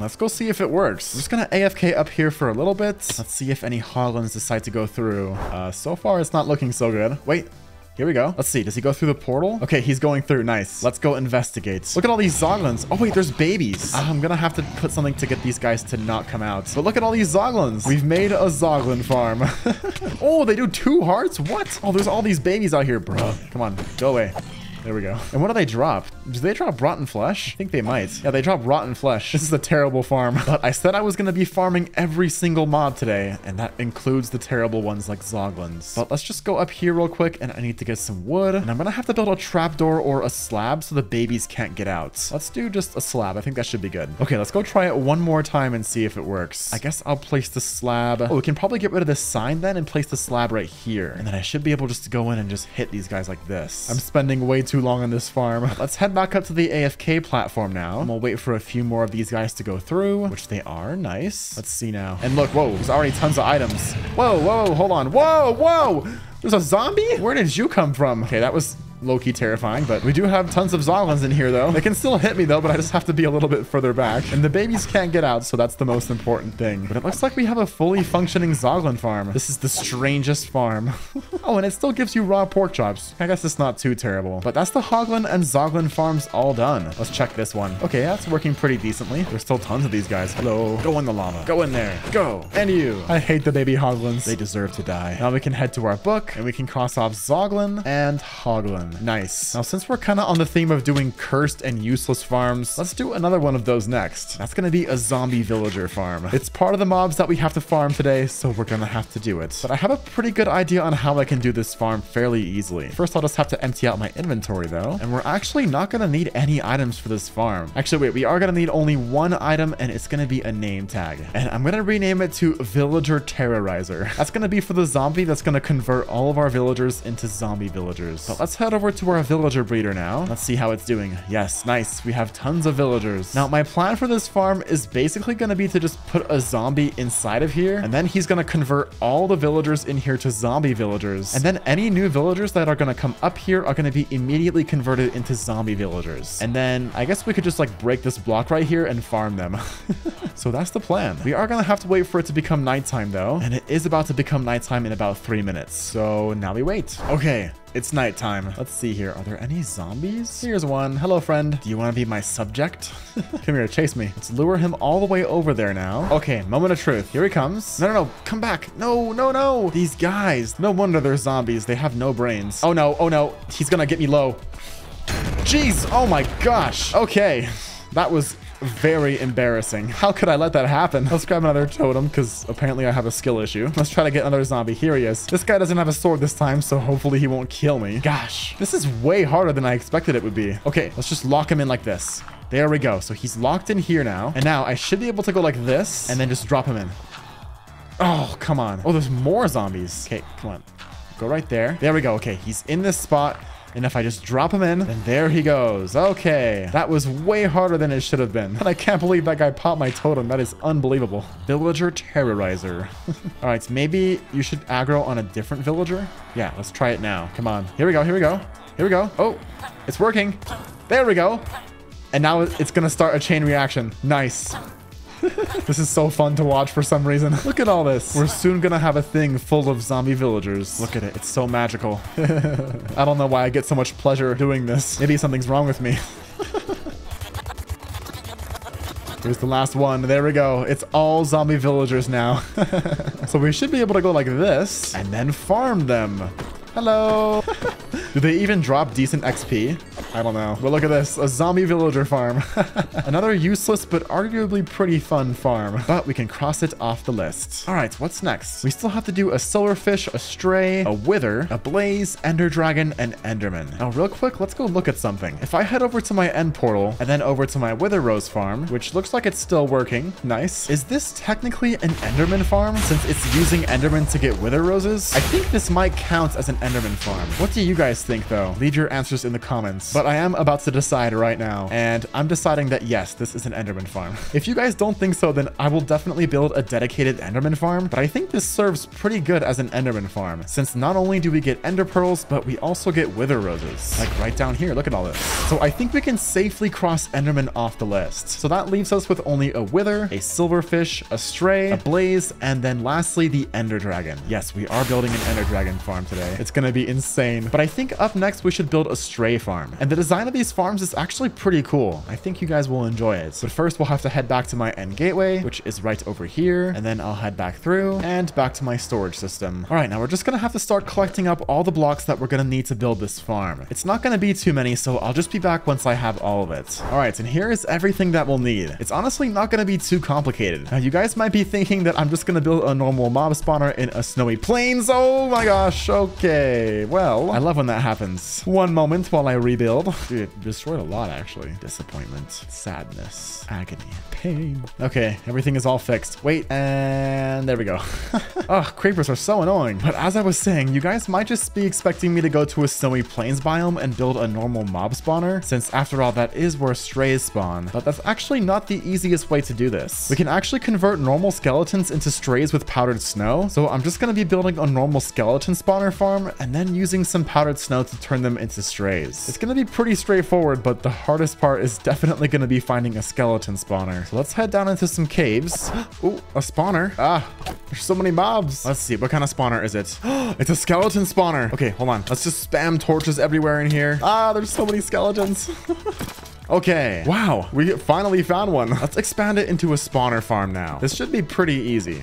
Let's go see if it works. I'm just gonna AFK up here for a little bit. Let's see if any Hoglins decide to go through. Uh, so far, it's not looking so good. Wait, here we go. Let's see. Does he go through the portal? Okay, he's going through. Nice. Let's go investigate. Look at all these Zoglins. Oh, wait, there's babies. Uh, I'm to have to put something to get these guys to not come out. But look at all these Zoglins. We've made a Zoglin farm. [laughs] oh, they do two hearts? What? Oh, there's all these babies out here, bro. Come on, go away. There we go. And what do they drop? Do they drop rotten flesh? I think they might. Yeah, they drop rotten flesh. This is a terrible farm. But I said I was going to be farming every single mob today, and that includes the terrible ones like Zoglins. But let's just go up here real quick, and I need to get some wood. And I'm going to have to build a trapdoor or a slab so the babies can't get out. Let's do just a slab. I think that should be good. Okay, let's go try it one more time and see if it works. I guess I'll place the slab. Oh, we can probably get rid of this sign then and place the slab right here. And then I should be able just to go in and just hit these guys like this. I'm spending way too too long on this farm. [laughs] Let's head back up to the AFK platform now. And we'll wait for a few more of these guys to go through, which they are. Nice. Let's see now. And look, whoa, there's already tons of items. Whoa, whoa, hold on. Whoa, whoa. There's a zombie? Where did you come from? Okay, that was low-key terrifying, but we do have tons of Zoglins in here, though. They can still hit me, though, but I just have to be a little bit further back. And the babies can't get out, so that's the most important thing. But it looks like we have a fully functioning Zoglin farm. This is the strangest farm. [laughs] oh, and it still gives you raw pork chops. I guess it's not too terrible. But that's the Hoglin and Zoglin farms all done. Let's check this one. Okay, that's working pretty decently. There's still tons of these guys. Hello. Go in the llama. Go in there. Go. And you. I hate the baby Hoglins. They deserve to die. Now we can head to our book and we can cross off Zoglin and Hoglin. Nice. Now, since we're kind of on the theme of doing cursed and useless farms, let's do another one of those next. That's going to be a zombie villager farm. It's part of the mobs that we have to farm today, so we're going to have to do it. But I have a pretty good idea on how I can do this farm fairly easily. First, I'll just have to empty out my inventory though, and we're actually not going to need any items for this farm. Actually, wait, we are going to need only one item and it's going to be a name tag. And I'm going to rename it to Villager Terrorizer. That's going to be for the zombie that's going to convert all of our villagers into zombie villagers. But let's head over to our villager breeder now. Let's see how it's doing. Yes, nice. We have tons of villagers. Now, my plan for this farm is basically going to be to just put a zombie inside of here, and then he's going to convert all the villagers in here to zombie villagers. And then any new villagers that are going to come up here are going to be immediately converted into zombie villagers. And then I guess we could just like break this block right here and farm them. [laughs] so that's the plan. We are going to have to wait for it to become nighttime though. And it is about to become nighttime in about three minutes. So now we wait. Okay. It's nighttime. Let's see here. Are there any zombies? Here's one. Hello, friend. Do you want to be my subject? [laughs] Come here, chase me. Let's lure him all the way over there now. Okay, moment of truth. Here he comes. No, no, no. Come back. No, no, no. These guys. No wonder they're zombies. They have no brains. Oh, no. Oh, no. He's gonna get me low. Jeez. Oh, my gosh. Okay. [laughs] That was very embarrassing. How could I let that happen? [laughs] Let's grab another totem because apparently I have a skill issue. Let's try to get another zombie. Here he is. This guy doesn't have a sword this time, so hopefully he won't kill me. Gosh, this is way harder than I expected it would be. Okay, let's just lock him in like this. There we go. So he's locked in here now. And now I should be able to go like this and then just drop him in. Oh, come on. Oh, there's more zombies. Okay, come on. Go right there. There we go. Okay, he's in this spot. And if I just drop him in, then there he goes. Okay. That was way harder than it should have been. And I can't believe that guy popped my totem. That is unbelievable. Villager Terrorizer. [laughs] All right, maybe you should aggro on a different villager. Yeah, let's try it now. Come on. Here we go. Here we go. Here we go. Oh, it's working. There we go. And now it's going to start a chain reaction. Nice. [laughs] this is so fun to watch for some reason. [laughs] Look at all this. We're soon gonna have a thing full of zombie villagers. Look at it. It's so magical. [laughs] I don't know why I get so much pleasure doing this. Maybe something's wrong with me. Here's the last one. There we go. It's all zombie villagers now. so we should be able to go like this and then farm them. Hello. Do they even drop decent XP? I don't know. But look at this, a zombie villager farm. [laughs] Another useless but arguably pretty fun farm. But we can cross it off the list. All right, what's next? We still have to do a silverfish, a stray, a wither, a blaze, ender dragon, and enderman. Now real quick, let's go look at something. If I head over to my end portal and then over to my wither rose farm, which looks like it's still working, nice. Is this technically an enderman farm since it's using enderman to get wither roses? I think this might count as an enderman farm. What do you guys think though? Leave your answers in the comments. But I am about to decide right now, and I'm deciding that yes, this is an Enderman farm. If you guys don't think so, then I will definitely build a dedicated Enderman farm, but I think this serves pretty good as an Enderman farm, since not only do we get Ender Pearls, but we also get Wither Roses. Like right down here, look at all this. So I think we can safely cross Enderman off the list. So that leaves us with only a Wither, a Silverfish, a Stray, a Blaze, and then lastly, the Ender Dragon. Yes, we are building an Ender Dragon farm today. It's gonna be insane. But I think up next, we should build a Stray farm. And the design of these farms is actually pretty cool. I think you guys will enjoy it. But first we'll have to head back to my end gateway, which is right over here. And then I'll head back through and back to my storage system. All right, now we're just gonna have to start collecting up all the blocks that we're gonna need to build this farm. It's not gonna be too many, so I'll just be back once I have all of it. All right, and here is everything that we'll need. It's honestly not gonna be too complicated. Now you guys might be thinking that I'm just gonna build a normal mob spawner in a snowy plains. Oh my gosh, okay. Well, I love when that happens. One moment while I rebuild. Dude, destroyed a lot, actually. Disappointment, sadness, agony, pain. Okay, everything is all fixed. Wait, and there we go. [laughs] oh, creepers are so annoying. But as I was saying, you guys might just be expecting me to go to a snowy plains biome and build a normal mob spawner, since after all, that is where strays spawn. But that's actually not the easiest way to do this. We can actually convert normal skeletons into strays with powdered snow. So I'm just going to be building a normal skeleton spawner farm and then using some powdered snow to turn them into strays. It's going to be pretty straightforward, but the hardest part is definitely going to be finding a skeleton spawner. So let's head down into some caves. [gasps] oh, a spawner. Ah, there's so many mobs. Let's see, what kind of spawner is it? [gasps] it's a skeleton spawner. Okay, hold on. Let's just spam torches everywhere in here. Ah, there's so many skeletons. [laughs] Okay. Wow. We finally found one. [laughs] Let's expand it into a spawner farm now. This should be pretty easy.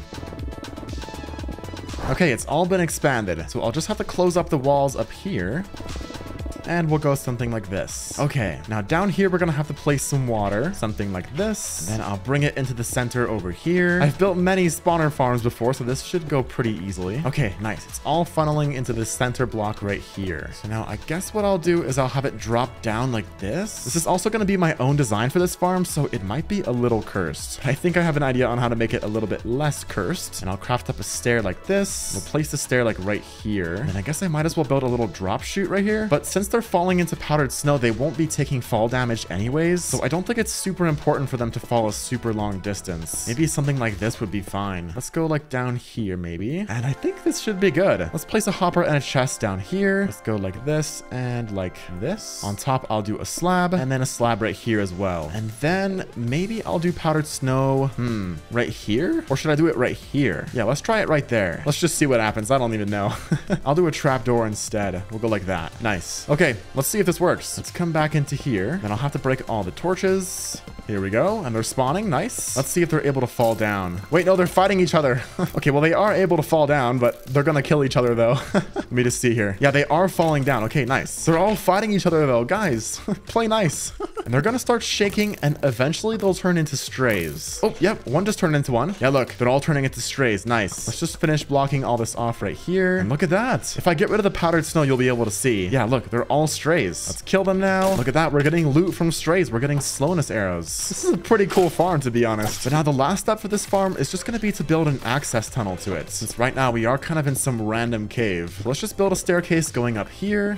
Okay, it's all been expanded. So I'll just have to close up the walls up here and we'll go something like this. Okay, now down here, we're gonna have to place some water, something like this. Then I'll bring it into the center over here. I've built many spawner farms before, so this should go pretty easily. Okay, nice. It's all funneling into the center block right here. So now I guess what I'll do is I'll have it drop down like this. This is also gonna be my own design for this farm, so it might be a little cursed. I think I have an idea on how to make it a little bit less cursed. And I'll craft up a stair like this. We'll place the stair like right here. And I guess I might as well build a little drop chute right here. But since they're falling into powdered snow, they won't be taking fall damage anyways. So I don't think it's super important for them to fall a super long distance. Maybe something like this would be fine. Let's go like down here maybe. And I think this should be good. Let's place a hopper and a chest down here. Let's go like this and like this. On top, I'll do a slab and then a slab right here as well. And then maybe I'll do powdered snow. Hmm, right here? Or should I do it right here? Yeah, let's try it right there. Let's just see what happens. I don't even know. [laughs] I'll do a trapdoor instead. We'll go like that. Nice. Okay, let's see if this works. Let's come back into here. Then I'll have to break all the torches. Here we go. And they're spawning. Nice. Let's see if they're able to fall down. Wait, no, they're fighting each other. [laughs] okay, well, they are able to fall down, but they're going to kill each other, though. [laughs] Let me just see here. Yeah, they are falling down. Okay, nice. They're all fighting each other, though. Guys, [laughs] play nice. and they're going to start shaking, and eventually they'll turn into strays. Oh, yep. One just turned into one. Yeah, look. They're all turning into strays. Nice. Let's just finish blocking all this off right here. And look at that. If I get rid of the powdered snow, you'll be able to see. Yeah, look. They're all strays. Let's kill them now. Look at that. We're getting loot from strays. We're getting slowness arrows. This is a pretty cool farm, to be honest. But now the last step for this farm is just going to be to build an access tunnel to it. Since right now we are kind of in some random cave. Let's just build a staircase going up here.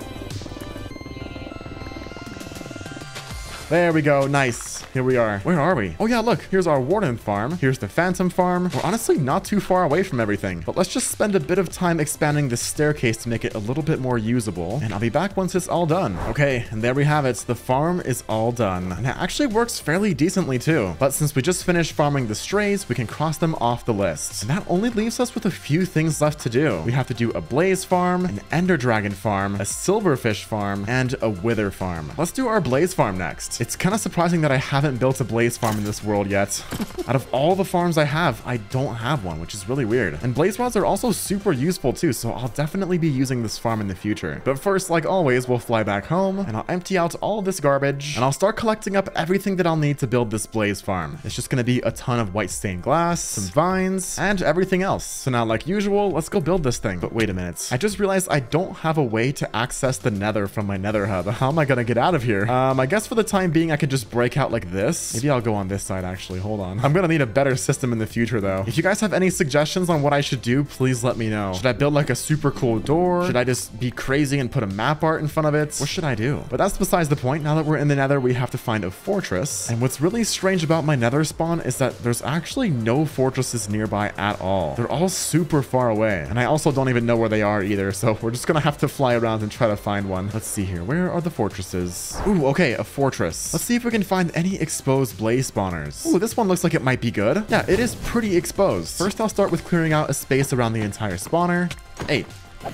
There we go. Nice. Here we are. Where are we? Oh yeah, look. Here's our Warden farm. Here's the Phantom farm. We're honestly not too far away from everything. But let's just spend a bit of time expanding this staircase to make it a little bit more usable. And I'll be back once it's all done. Okay, and there we have it. The farm is all done. And it actually works fairly decently too. But since we just finished farming the strays, we can cross them off the list. And that only leaves us with a few things left to do. We have to do a Blaze farm, an Ender Dragon farm, a Silverfish farm, and a Wither farm. Let's do our Blaze farm next. It's kind of surprising that I haven't built a blaze farm in this world yet. [laughs] Out of all the farms I have, I don't have one, which is really weird. And blaze rods are also super useful too, so I'll definitely be using this farm in the future. But first, like always, we'll fly back home and I'll empty out all this garbage and I'll start collecting up everything that I'll need to build this blaze farm. It's just gonna be a ton of white stained glass, some vines, and everything else. So now, like usual, let's go build this thing. But wait a minute. I just realized I don't have a way to access the nether from my nether hub. [laughs] How am I gonna get out of here? Um, I guess for the time being, I could just break out like this. Maybe I'll go on this side, actually. Hold on. I'm gonna need a better system in the future, though. If you guys have any suggestions on what I should do, please let me know. Should I build like a super cool door? Should I just be crazy and put a map art in front of it? What should I do? But that's besides the point. Now that we're in the nether, we have to find a fortress. And what's really strange about my nether spawn is that there's actually no fortresses nearby at all. They're all super far away. And I also don't even know where they are either. So we're just gonna have to fly around and try to find one. Let's see here. Where are the fortresses? Ooh, okay, a fortress. Let's see if we can find any exposed blaze spawners. Ooh, this one looks like it might be good. Yeah, it is pretty exposed. First, I'll start with clearing out a space around the entire spawner. Hey,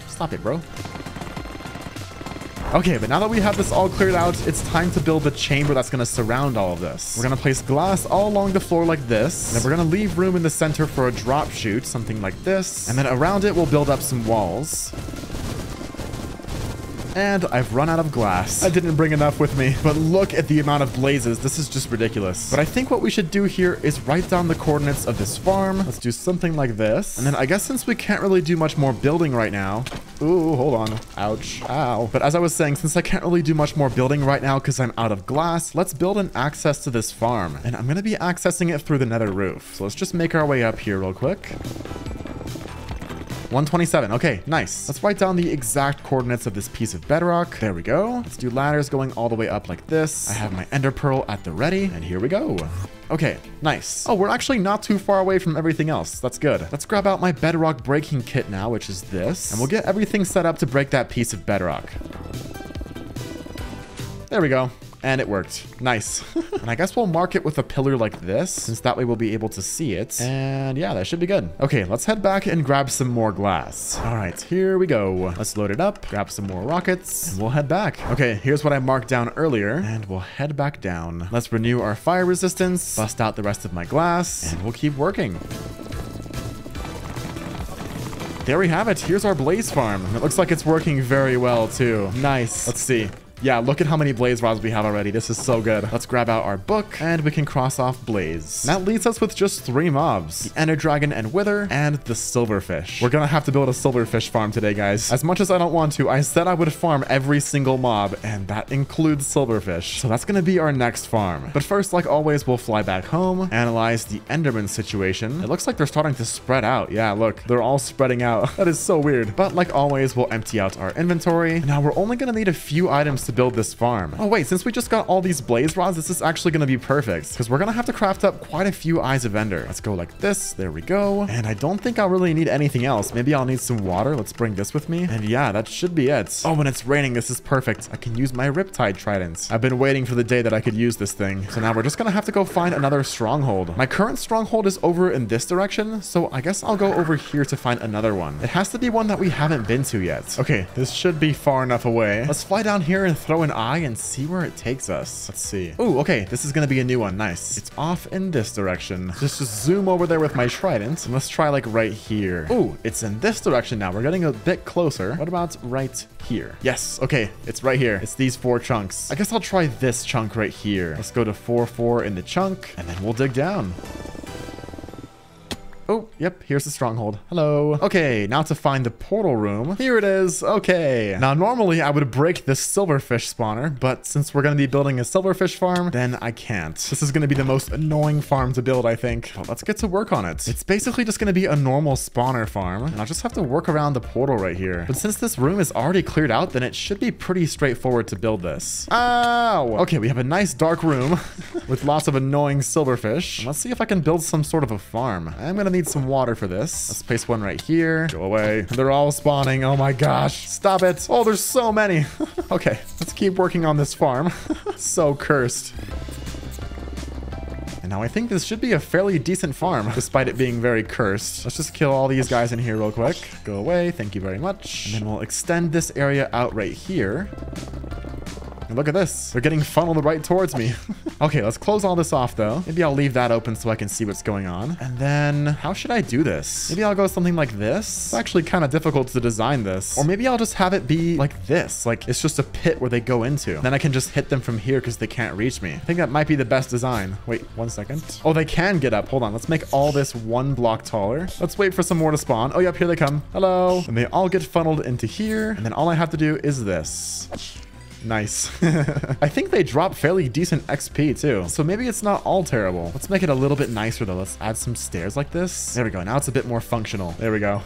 stop it, bro. Okay, but now that we have this all cleared out, it's time to build the chamber that's going to surround all of this. We're going to place glass all along the floor like this. And then we're going to leave room in the center for a drop chute, something like this. And then around it, we'll build up some walls. And I've run out of glass. I didn't bring enough with me, but look at the amount of blazes. This is just ridiculous. But I think what we should do here is write down the coordinates of this farm. Let's do something like this. And then I guess since we can't really do much more building right now, Ooh, hold on. Ouch. Ow. But as I was saying, since I can't really do much more building right now because I'm out of glass, let's build an access to this farm. And I'm going to be accessing it through the nether roof. So let's just make our way up here real quick. 127. Okay, nice. Let's write down the exact coordinates of this piece of bedrock. There we go. Let's do ladders going all the way up like this. I have my ender pearl at the ready, and here we go. Okay, nice. Oh, we're actually not too far away from everything else. That's good. Let's grab out my bedrock breaking kit now, which is this, and we'll get everything set up to break that piece of bedrock. There we go. And it worked. Nice. [laughs] and I guess we'll mark it with a pillar like this, since that way we'll be able to see it. And yeah, that should be good. Okay, let's head back and grab some more glass. All right, here we go. Let's load it up, grab some more rockets, and we'll head back. Okay, here's what I marked down earlier, and we'll head back down. Let's renew our fire resistance, bust out the rest of my glass, and we'll keep working. There we have it. Here's our blaze farm. It looks like it's working very well too. Nice. Let's see. Yeah, look at how many blaze rods we have already. This is so good. Let's grab out our book and we can cross off blaze. That leaves us with just three mobs. The ender dragon and wither and the silverfish. We're gonna have to build a silverfish farm today, guys. As much as I don't want to, I said I would farm every single mob and that includes silverfish. So that's gonna be our next farm. But first, like always, we'll fly back home, analyze the enderman situation. It looks like they're starting to spread out. Yeah, look, they're all spreading out. [laughs] that is so weird. But like always, we'll empty out our inventory. Now we're only gonna need a few items to build this farm. Oh wait, since we just got all these blaze rods, this is actually going to be perfect because we're going to have to craft up quite a few eyes of ender. Let's go like this. There we go. And I don't think I'll really need anything else. Maybe I'll need some water. Let's bring this with me. And yeah, that should be it. Oh, when it's raining, this is perfect. I can use my Riptide Trident. I've been waiting for the day that I could use this thing. So now we're just going to have to go find another stronghold. My current stronghold is over in this direction, so I guess I'll go over here to find another one. It has to be one that we haven't been to yet. Okay, this should be far enough away. Let's fly down here and throw an eye and see where it takes us. Let's see. Oh, okay. This is going to be a new one. Nice. It's off in this direction. Just, just zoom over there with my trident. And let's try like right here. Oh, it's in this direction now. We're getting a bit closer. What about right here? Yes. Okay. It's right here. It's these four chunks. I guess I'll try this chunk right here. Let's go to 4-4 in the chunk and then we'll dig down. Oh, yep, here's the stronghold. Hello. Okay, now to find the portal room. Here it is. Okay. Now, normally I would break this silverfish spawner, but since we're going to be building a silverfish farm, then I can't. This is going to be the most annoying farm to build, I think. But let's get to work on it. It's basically just going to be a normal spawner farm, and I'll just have to work around the portal right here. But since this room is already cleared out, then it should be pretty straightforward to build this. Ow! Okay, we have a nice dark room [laughs] with lots of annoying silverfish. Let's see if I can build some sort of a farm. I'm going to need need some water for this. Let's place one right here. Go away. They're all spawning. Oh my gosh. Stop it. Oh, there's so many. [laughs] okay, let's keep working on this farm. [laughs] so cursed. And now I think this should be a fairly decent farm, [laughs] despite it being very cursed. Let's just kill all these guys in here real quick. Go away. Thank you very much. And then we'll extend this area out right here. And look at this. They're getting funneled right towards me. [laughs] okay, let's close all this off though. Maybe I'll leave that open so I can see what's going on. And then how should I do this? Maybe I'll go something like this. It's actually kind of difficult to design this. Or maybe I'll just have it be like this. Like it's just a pit where they go into. And Then I can just hit them from here because they can't reach me. I think that might be the best design. Wait, one second. Oh, they can get up. Hold on. Let's make all this one block taller. Let's wait for some more to spawn. Oh, yep, here they come. Hello. And they all get funneled into here. And then all I have to do is this. Nice. [laughs] I think they drop fairly decent XP too. So maybe it's not all terrible. Let's make it a little bit nicer though. Let's add some stairs like this. There we go. Now it's a bit more functional. There we go.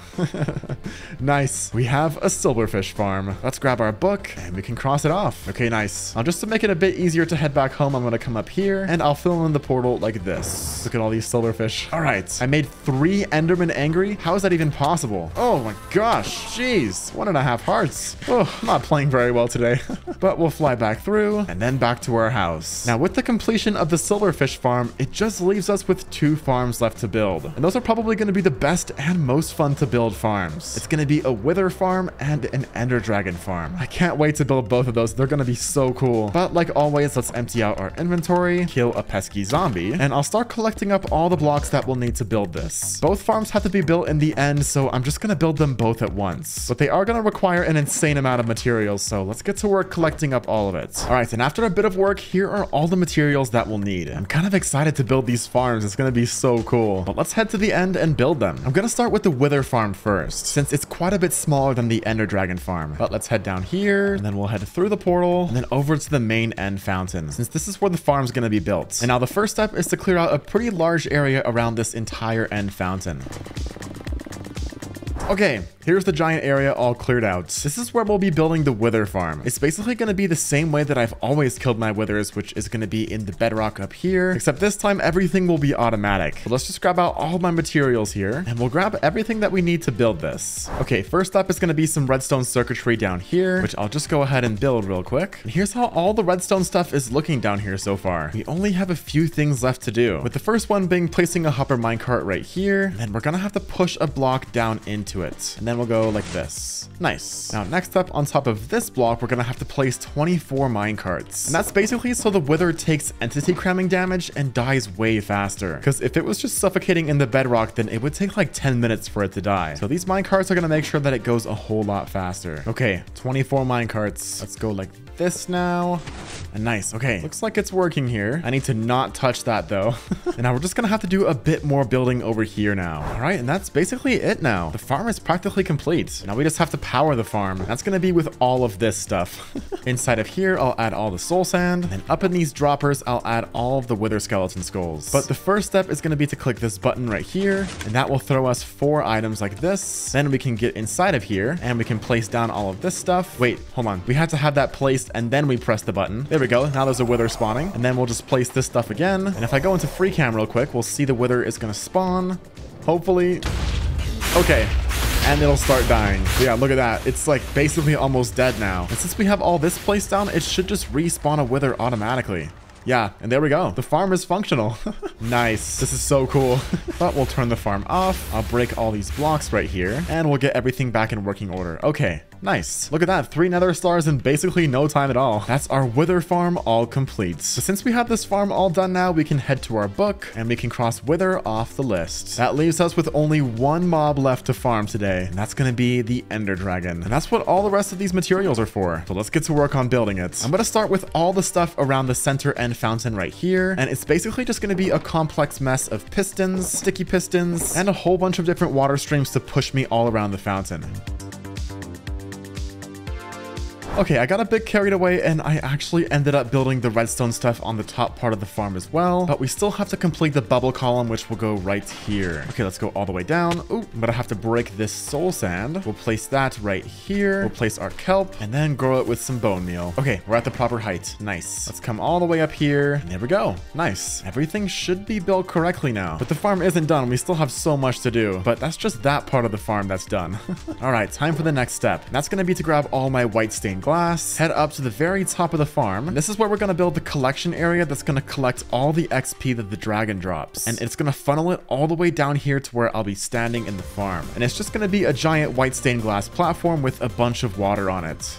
[laughs] nice. We have a silverfish farm. Let's grab our book and we can cross it off. Okay, nice. Now just to make it a bit easier to head back home, I'm going to come up here and I'll fill in the portal like this. Look at all these silverfish. All right. I made three Endermen angry. How is that even possible? Oh my gosh. Jeez. One and a half hearts. Oh, I'm not playing very well today. [laughs] but we'll fly back through and then back to our house. Now, with the completion of the silverfish farm, it just leaves us with two farms left to build. And those are probably going to be the best and most fun to build farms. It's going to be a wither farm and an ender dragon farm. I can't wait to build both of those. They're going to be so cool. But like always, let's empty out our inventory, kill a pesky zombie, and I'll start collecting up all the blocks that we'll need to build this. Both farms have to be built in the end, so I'm just going to build them both at once. But they are going to require an insane amount of materials, so let's get to work collecting up all of it. All right, and after a bit of work, here are all the materials that we'll need. I'm kind of excited to build these farms. It's going to be so cool. But let's head to the end and build them. I'm going to start with the Wither farm first, since it's quite a bit smaller than the Ender Dragon farm. But let's head down here, and then we'll head through the portal, and then over to the main end fountain, since this is where the farm's going to be built. And now the first step is to clear out a pretty large area around this entire end fountain. Okay, here's the giant area all cleared out. This is where we'll be building the wither farm. It's basically going to be the same way that I've always killed my withers, which is going to be in the bedrock up here, except this time everything will be automatic. So let's just grab out all my materials here, and we'll grab everything that we need to build this. Okay, first up is going to be some redstone circuitry down here, which I'll just go ahead and build real quick. And here's how all the redstone stuff is looking down here so far. We only have a few things left to do, with the first one being placing a hopper minecart right here, and then we're going to have to push a block down into it. And then we'll go like this. Nice. Now, next up on top of this block, we're to have to place 24 minecarts. And that's basically so the wither takes entity cramming damage and dies way faster. Because if it was just suffocating in the bedrock, then it would take like 10 minutes for it to die. So these minecarts are to make sure that it goes a whole lot faster. Okay, 24 minecarts. Let's go like this now. And nice. Okay, looks like it's working here. I need to not touch that though. [laughs] and now we're just gonna have to do a bit more building over here now. All right, and that's basically it now. The farm is practically complete. Now we just have to power the farm. That's gonna be with all of this stuff. [laughs] Inside of here, I'll add all the soul sand. And up in these droppers, I'll add all of the wither skeleton skulls. But the first step is gonna be to click this button right here. And that will throw us four items like this. Then we can get inside of here and we can place down all of this stuff. Wait, hold on. We had to have that placed and then we press the button. There we go. Now there's a wither spawning. And then we'll just place this stuff again. And if I go into free cam real quick, we'll see the wither is going to spawn. Hopefully. Okay. And it'll start dying. Yeah, look at that. It's like basically almost dead now. And since we have all this placed down, it should just respawn a wither automatically. Yeah, and there we go. The farm is functional. [laughs] nice. This is so cool. [laughs] but we'll turn the farm off. I'll break all these blocks right here, and we'll get everything back in working order. Okay, Nice. Look at that. Three nether stars in basically no time at all. That's our wither farm all complete. So since we have this farm all done now, we can head to our book and we can cross wither off the list. That leaves us with only one mob left to farm today. And that's going to be the ender dragon. And that's what all the rest of these materials are for. So let's get to work on building it. I'm going to start with all the stuff around the center end fountain right here. And it's basically just going to be a complex mess of pistons, sticky pistons, and a whole bunch of different water streams to push me all around the fountain. Okay, I got a bit carried away and I actually ended up building the redstone stuff on the top part of the farm as well, but we still have to complete the bubble column, which will go right here. Okay, let's go all the way down. Oh, I'm gonna have to break this soul sand. We'll place that right here. We'll place our kelp and then grow it with some bone meal. Okay, we're at the proper height. Nice. Let's come all the way up here. And there we go. Nice. Everything should be built correctly now, but the farm isn't done. We still have so much to do, but that's just that part of the farm that's done. [laughs] all right, time for the next step. That's gonna be to grab all my white stained glass, head up to the very top of the farm. And This is where we're to build the collection area that's to collect all the XP that the dragon drops. And it's to funnel it all the way down here to where I'll be standing in the farm. And it's just to be a giant white stained glass platform with a bunch of water on it.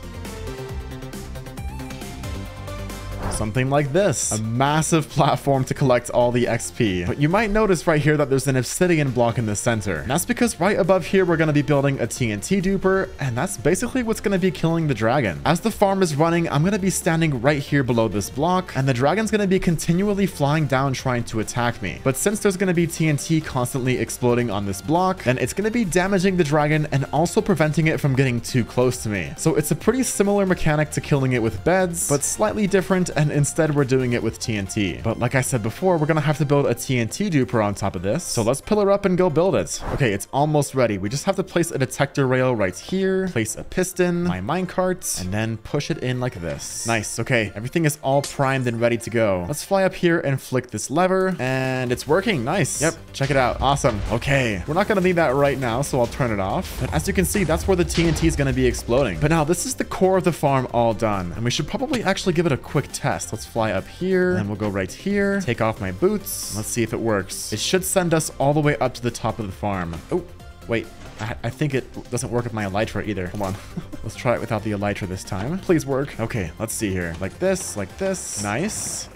Something like this. A massive platform to collect all the XP. But you might notice right here that there's an obsidian block in the center. And that's because right above here, we're going to be building a TNT duper. And that's basically what's going to be killing the dragon. As the farm is running, I'm going to be standing right here below this block. And the dragon's going to be continually flying down trying to attack me. But since there's going to be TNT constantly exploding on this block, then it's going to be damaging the dragon and also preventing it from getting too close to me. So it's a pretty similar mechanic to killing it with beds, but slightly different and instead we're doing it with TNT. But like I said before, we're gonna have to build a TNT duper on top of this. So let's pillar up and go build it. Okay, it's almost ready. We just have to place a detector rail right here, place a piston, my minecart, and then push it in like this. Nice, okay. Everything is all primed and ready to go. Let's fly up here and flick this lever, and it's working. Nice. Yep, check it out. Awesome. Okay, we're not gonna need that right now, so I'll turn it off. But as you can see, that's where the TNT is gonna be exploding. But now this is the core of the farm all done, and we should probably actually give it a quick test. Let's fly up here, and we'll go right here, take off my boots. Let's see if it works. It should send us all the way up to the top of the farm. Oh, wait. I, I think it doesn't work with my elytra either. Hold on. [laughs] let's try it without the elytra this time. Please work. Okay, let's see here. Like this, like this. Nice.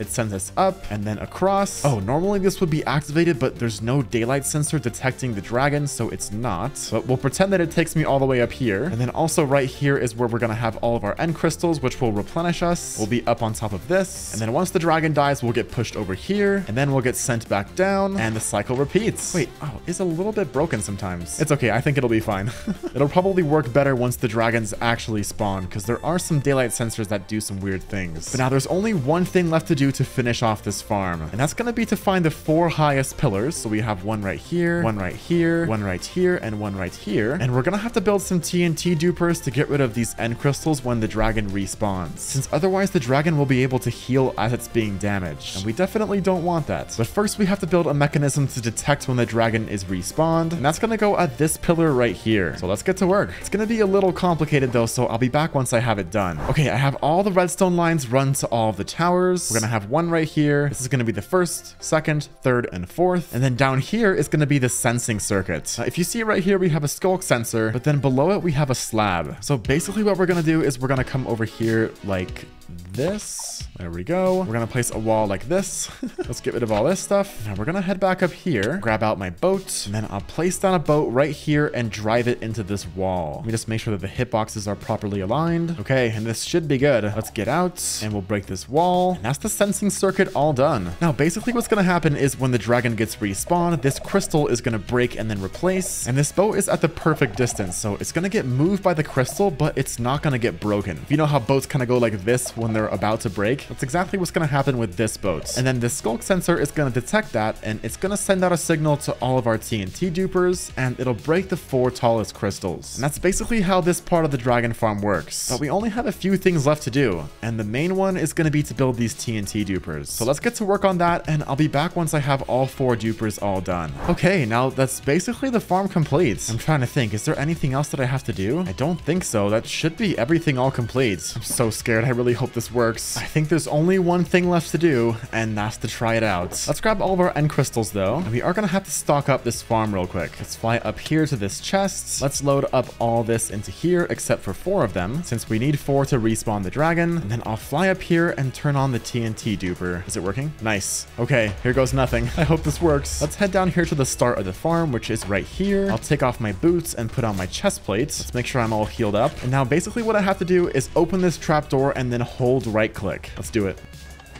It sends us up and then across. Oh, normally this would be activated, but there's no daylight sensor detecting the dragon, so it's not. But we'll pretend that it takes me all the way up here. And then also right here is where we're going to have all of our end crystals, which will replenish us. We'll be up on top of this. And then once the dragon dies, we'll get pushed over here. And then we'll get sent back down. And the cycle repeats. Wait, oh, it's a little bit broken sometimes. It's okay. I think it'll be fine. [laughs] it'll probably work better once the dragons actually spawn, because there are some daylight sensors that do some weird things. But now there's only one thing left to do to finish off this farm. And that's going to be to find the four highest pillars. So we have one right here, one right here, one right here, and one right here. And we're going to have to build some TNT dupers to get rid of these end crystals when the dragon respawns. Since otherwise the dragon will be able to heal as it's being damaged. And we definitely don't want that. But first we have to build a mechanism to detect when the dragon is respawned. And that's going to go at this pillar right here. So let's get to work. It's going to be a little complicated though, so I'll be back once I have it done. Okay, I have all the redstone lines run to all of the towers. We're going to have one right here. This is going to be the first, second, third, and fourth. And then down here is going to be the sensing circuit. Uh, if you see right here, we have a sculk sensor, but then below it, we have a slab. So basically what we're going to do is we're going to come over here like this. There we go. We're gonna place a wall like this. [laughs] Let's get rid of all this stuff. Now we're gonna head back up here, grab out my boat, and then I'll place down a boat right here and drive it into this wall. Let me just make sure that the hitboxes are properly aligned. Okay, and this should be good. Let's get out, and we'll break this wall. And that's the sensing circuit all done. Now, basically what's gonna happen is when the dragon gets respawned, this crystal is gonna break and then replace, and this boat is at the perfect distance, so it's gonna get moved by the crystal, but it's not gonna get broken. If you know how boats kind of go like this when they're about to break, that's exactly what's going to happen with this boat. And then the sculk sensor is going to detect that and it's going to send out a signal to all of our TNT dupers and it'll break the four tallest crystals. And that's basically how this part of the dragon farm works. But we only have a few things left to do and the main one is going to be to build these TNT dupers. So let's get to work on that and I'll be back once I have all four dupers all done. Okay, now that's basically the farm complete. I'm trying to think, is there anything else that I have to do? I don't think so. That should be everything all complete. I'm so scared. I really hope this works. I think there's only one thing left to do, and that's to try it out. Let's grab all of our end crystals though, and we are gonna have to stock up this farm real quick. Let's fly up here to this chest. Let's load up all this into here, except for four of them, since we need four to respawn the dragon. And then I'll fly up here and turn on the TNT duper. Is it working? Nice. Okay, here goes nothing. [laughs] I hope this works. Let's head down here to the start of the farm, which is right here. I'll take off my boots and put on my chest plates. Let's make sure I'm all healed up. And now basically what I have to do is open this trap door and then hold right click. Let's do it.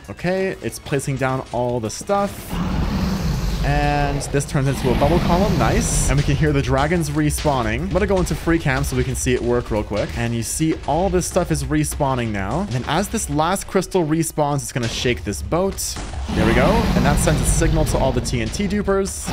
Okay, it's placing down all the stuff. And this turns into a bubble column. Nice. And we can hear the dragons respawning. I'm going to go into free cam so we can see it work real quick. And you see all this stuff is respawning now. And as this last crystal respawns, it's going to shake this boat. There we go. And that sends a signal to all the TNT dupers.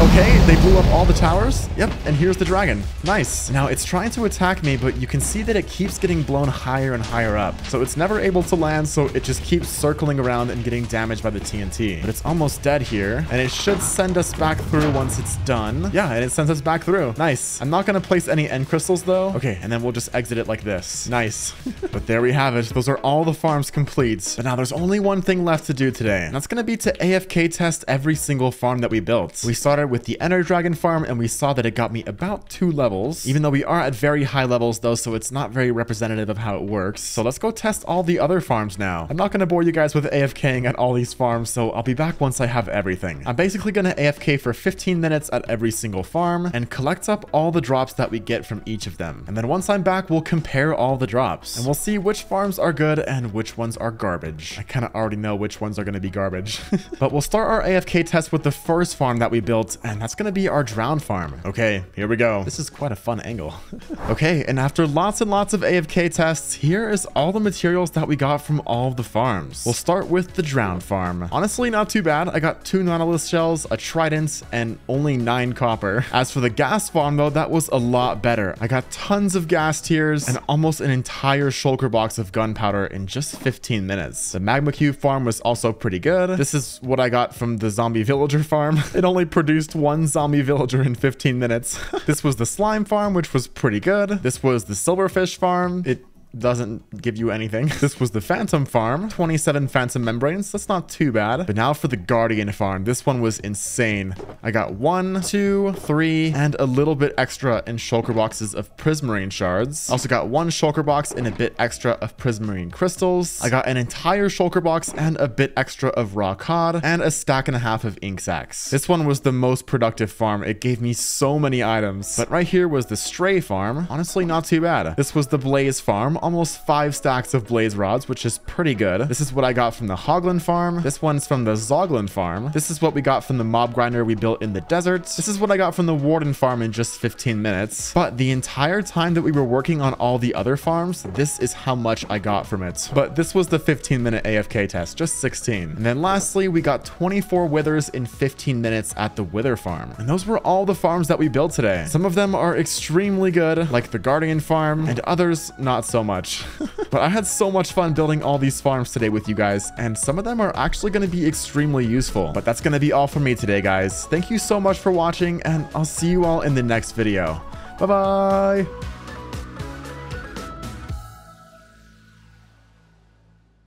Okay, they blew up all the towers. Yep, and here's the dragon. Nice. Now, it's trying to attack me, but you can see that it keeps getting blown higher and higher up. So it's never able to land, so it just keeps circling around and getting damaged by the TNT. But it's almost dead here, and it should send us back through once it's done. Yeah, and it sends us back through. Nice. I'm not going to place any end crystals, though. Okay, and then we'll just exit it like this. Nice. [laughs] but there we have it. Those are all the farms complete. But now there's only one thing left to do today, and that's going to be to AFK test every single farm that we built. We started with the Ender Dragon farm, and we saw that it got me about two levels, even though we are at very high levels though, so it's not very representative of how it works. So let's go test all the other farms now. I'm not going to bore you guys with AFKing at all these farms, so I'll be back once I have everything. I'm basically going to AFK for 15 minutes at every single farm and collect up all the drops that we get from each of them. And then once I'm back, we'll compare all the drops, and we'll see which farms are good and which ones are garbage. I kind of already know which ones are going to be garbage. [laughs] but we'll start our AFK test with the first farm that we built, built, and that's going to be our drowned farm. Okay, here we go. This is quite a fun angle. [laughs] okay, and after lots and lots of AFK tests, here is all the materials that we got from all the farms. We'll start with the drowned farm. Honestly, not too bad. I got two Nautilus shells, a trident, and only nine copper. As for the Ghast farm, though, that was a lot better. I got tons of Ghast tears and almost an entire shulker box of gunpowder in just 15 minutes. The magma cube farm was also pretty good. This is what I got from the zombie villager farm. [laughs] It only produced one zombie villager in 15 minutes. [laughs] this was the slime farm, which was pretty good. This was the silverfish farm. It doesn't give you anything. [laughs] This was the Phantom Farm, 27 Phantom Membranes. That's not too bad. But now for the Guardian Farm. This one was insane. I got one, two, three, and a little bit extra in shulker boxes of Prismarine shards. Also got one shulker box and a bit extra of Prismarine crystals. I got an entire shulker box and a bit extra of raw cod and a stack and a half of ink sacs. This one was the most productive farm. It gave me so many items. But right here was the Stray Farm. Honestly, not too bad. This was the Blaze Farm almost five stacks of blaze rods, which is pretty good. This is what I got from the Hoglin farm. This one's from the Zoglin farm. This is what we got from the mob grinder we built in the desert. This is what I got from the Warden farm in just 15 minutes. But the entire time that we were working on all the other farms, this is how much I got from it. But this was the 15 minute AFK test, just 16. And then lastly, we got 24 withers in 15 minutes at the wither farm. And those were all the farms that we built today. Some of them are extremely good, like the Guardian farm, and others not so much much. but I had so much fun building all these farms today with you guys, and some of them are actually going to be extremely useful. But that's going to be all for me today, guys. Thank you so much for watching, and I'll see you all in the next video. Bye-bye!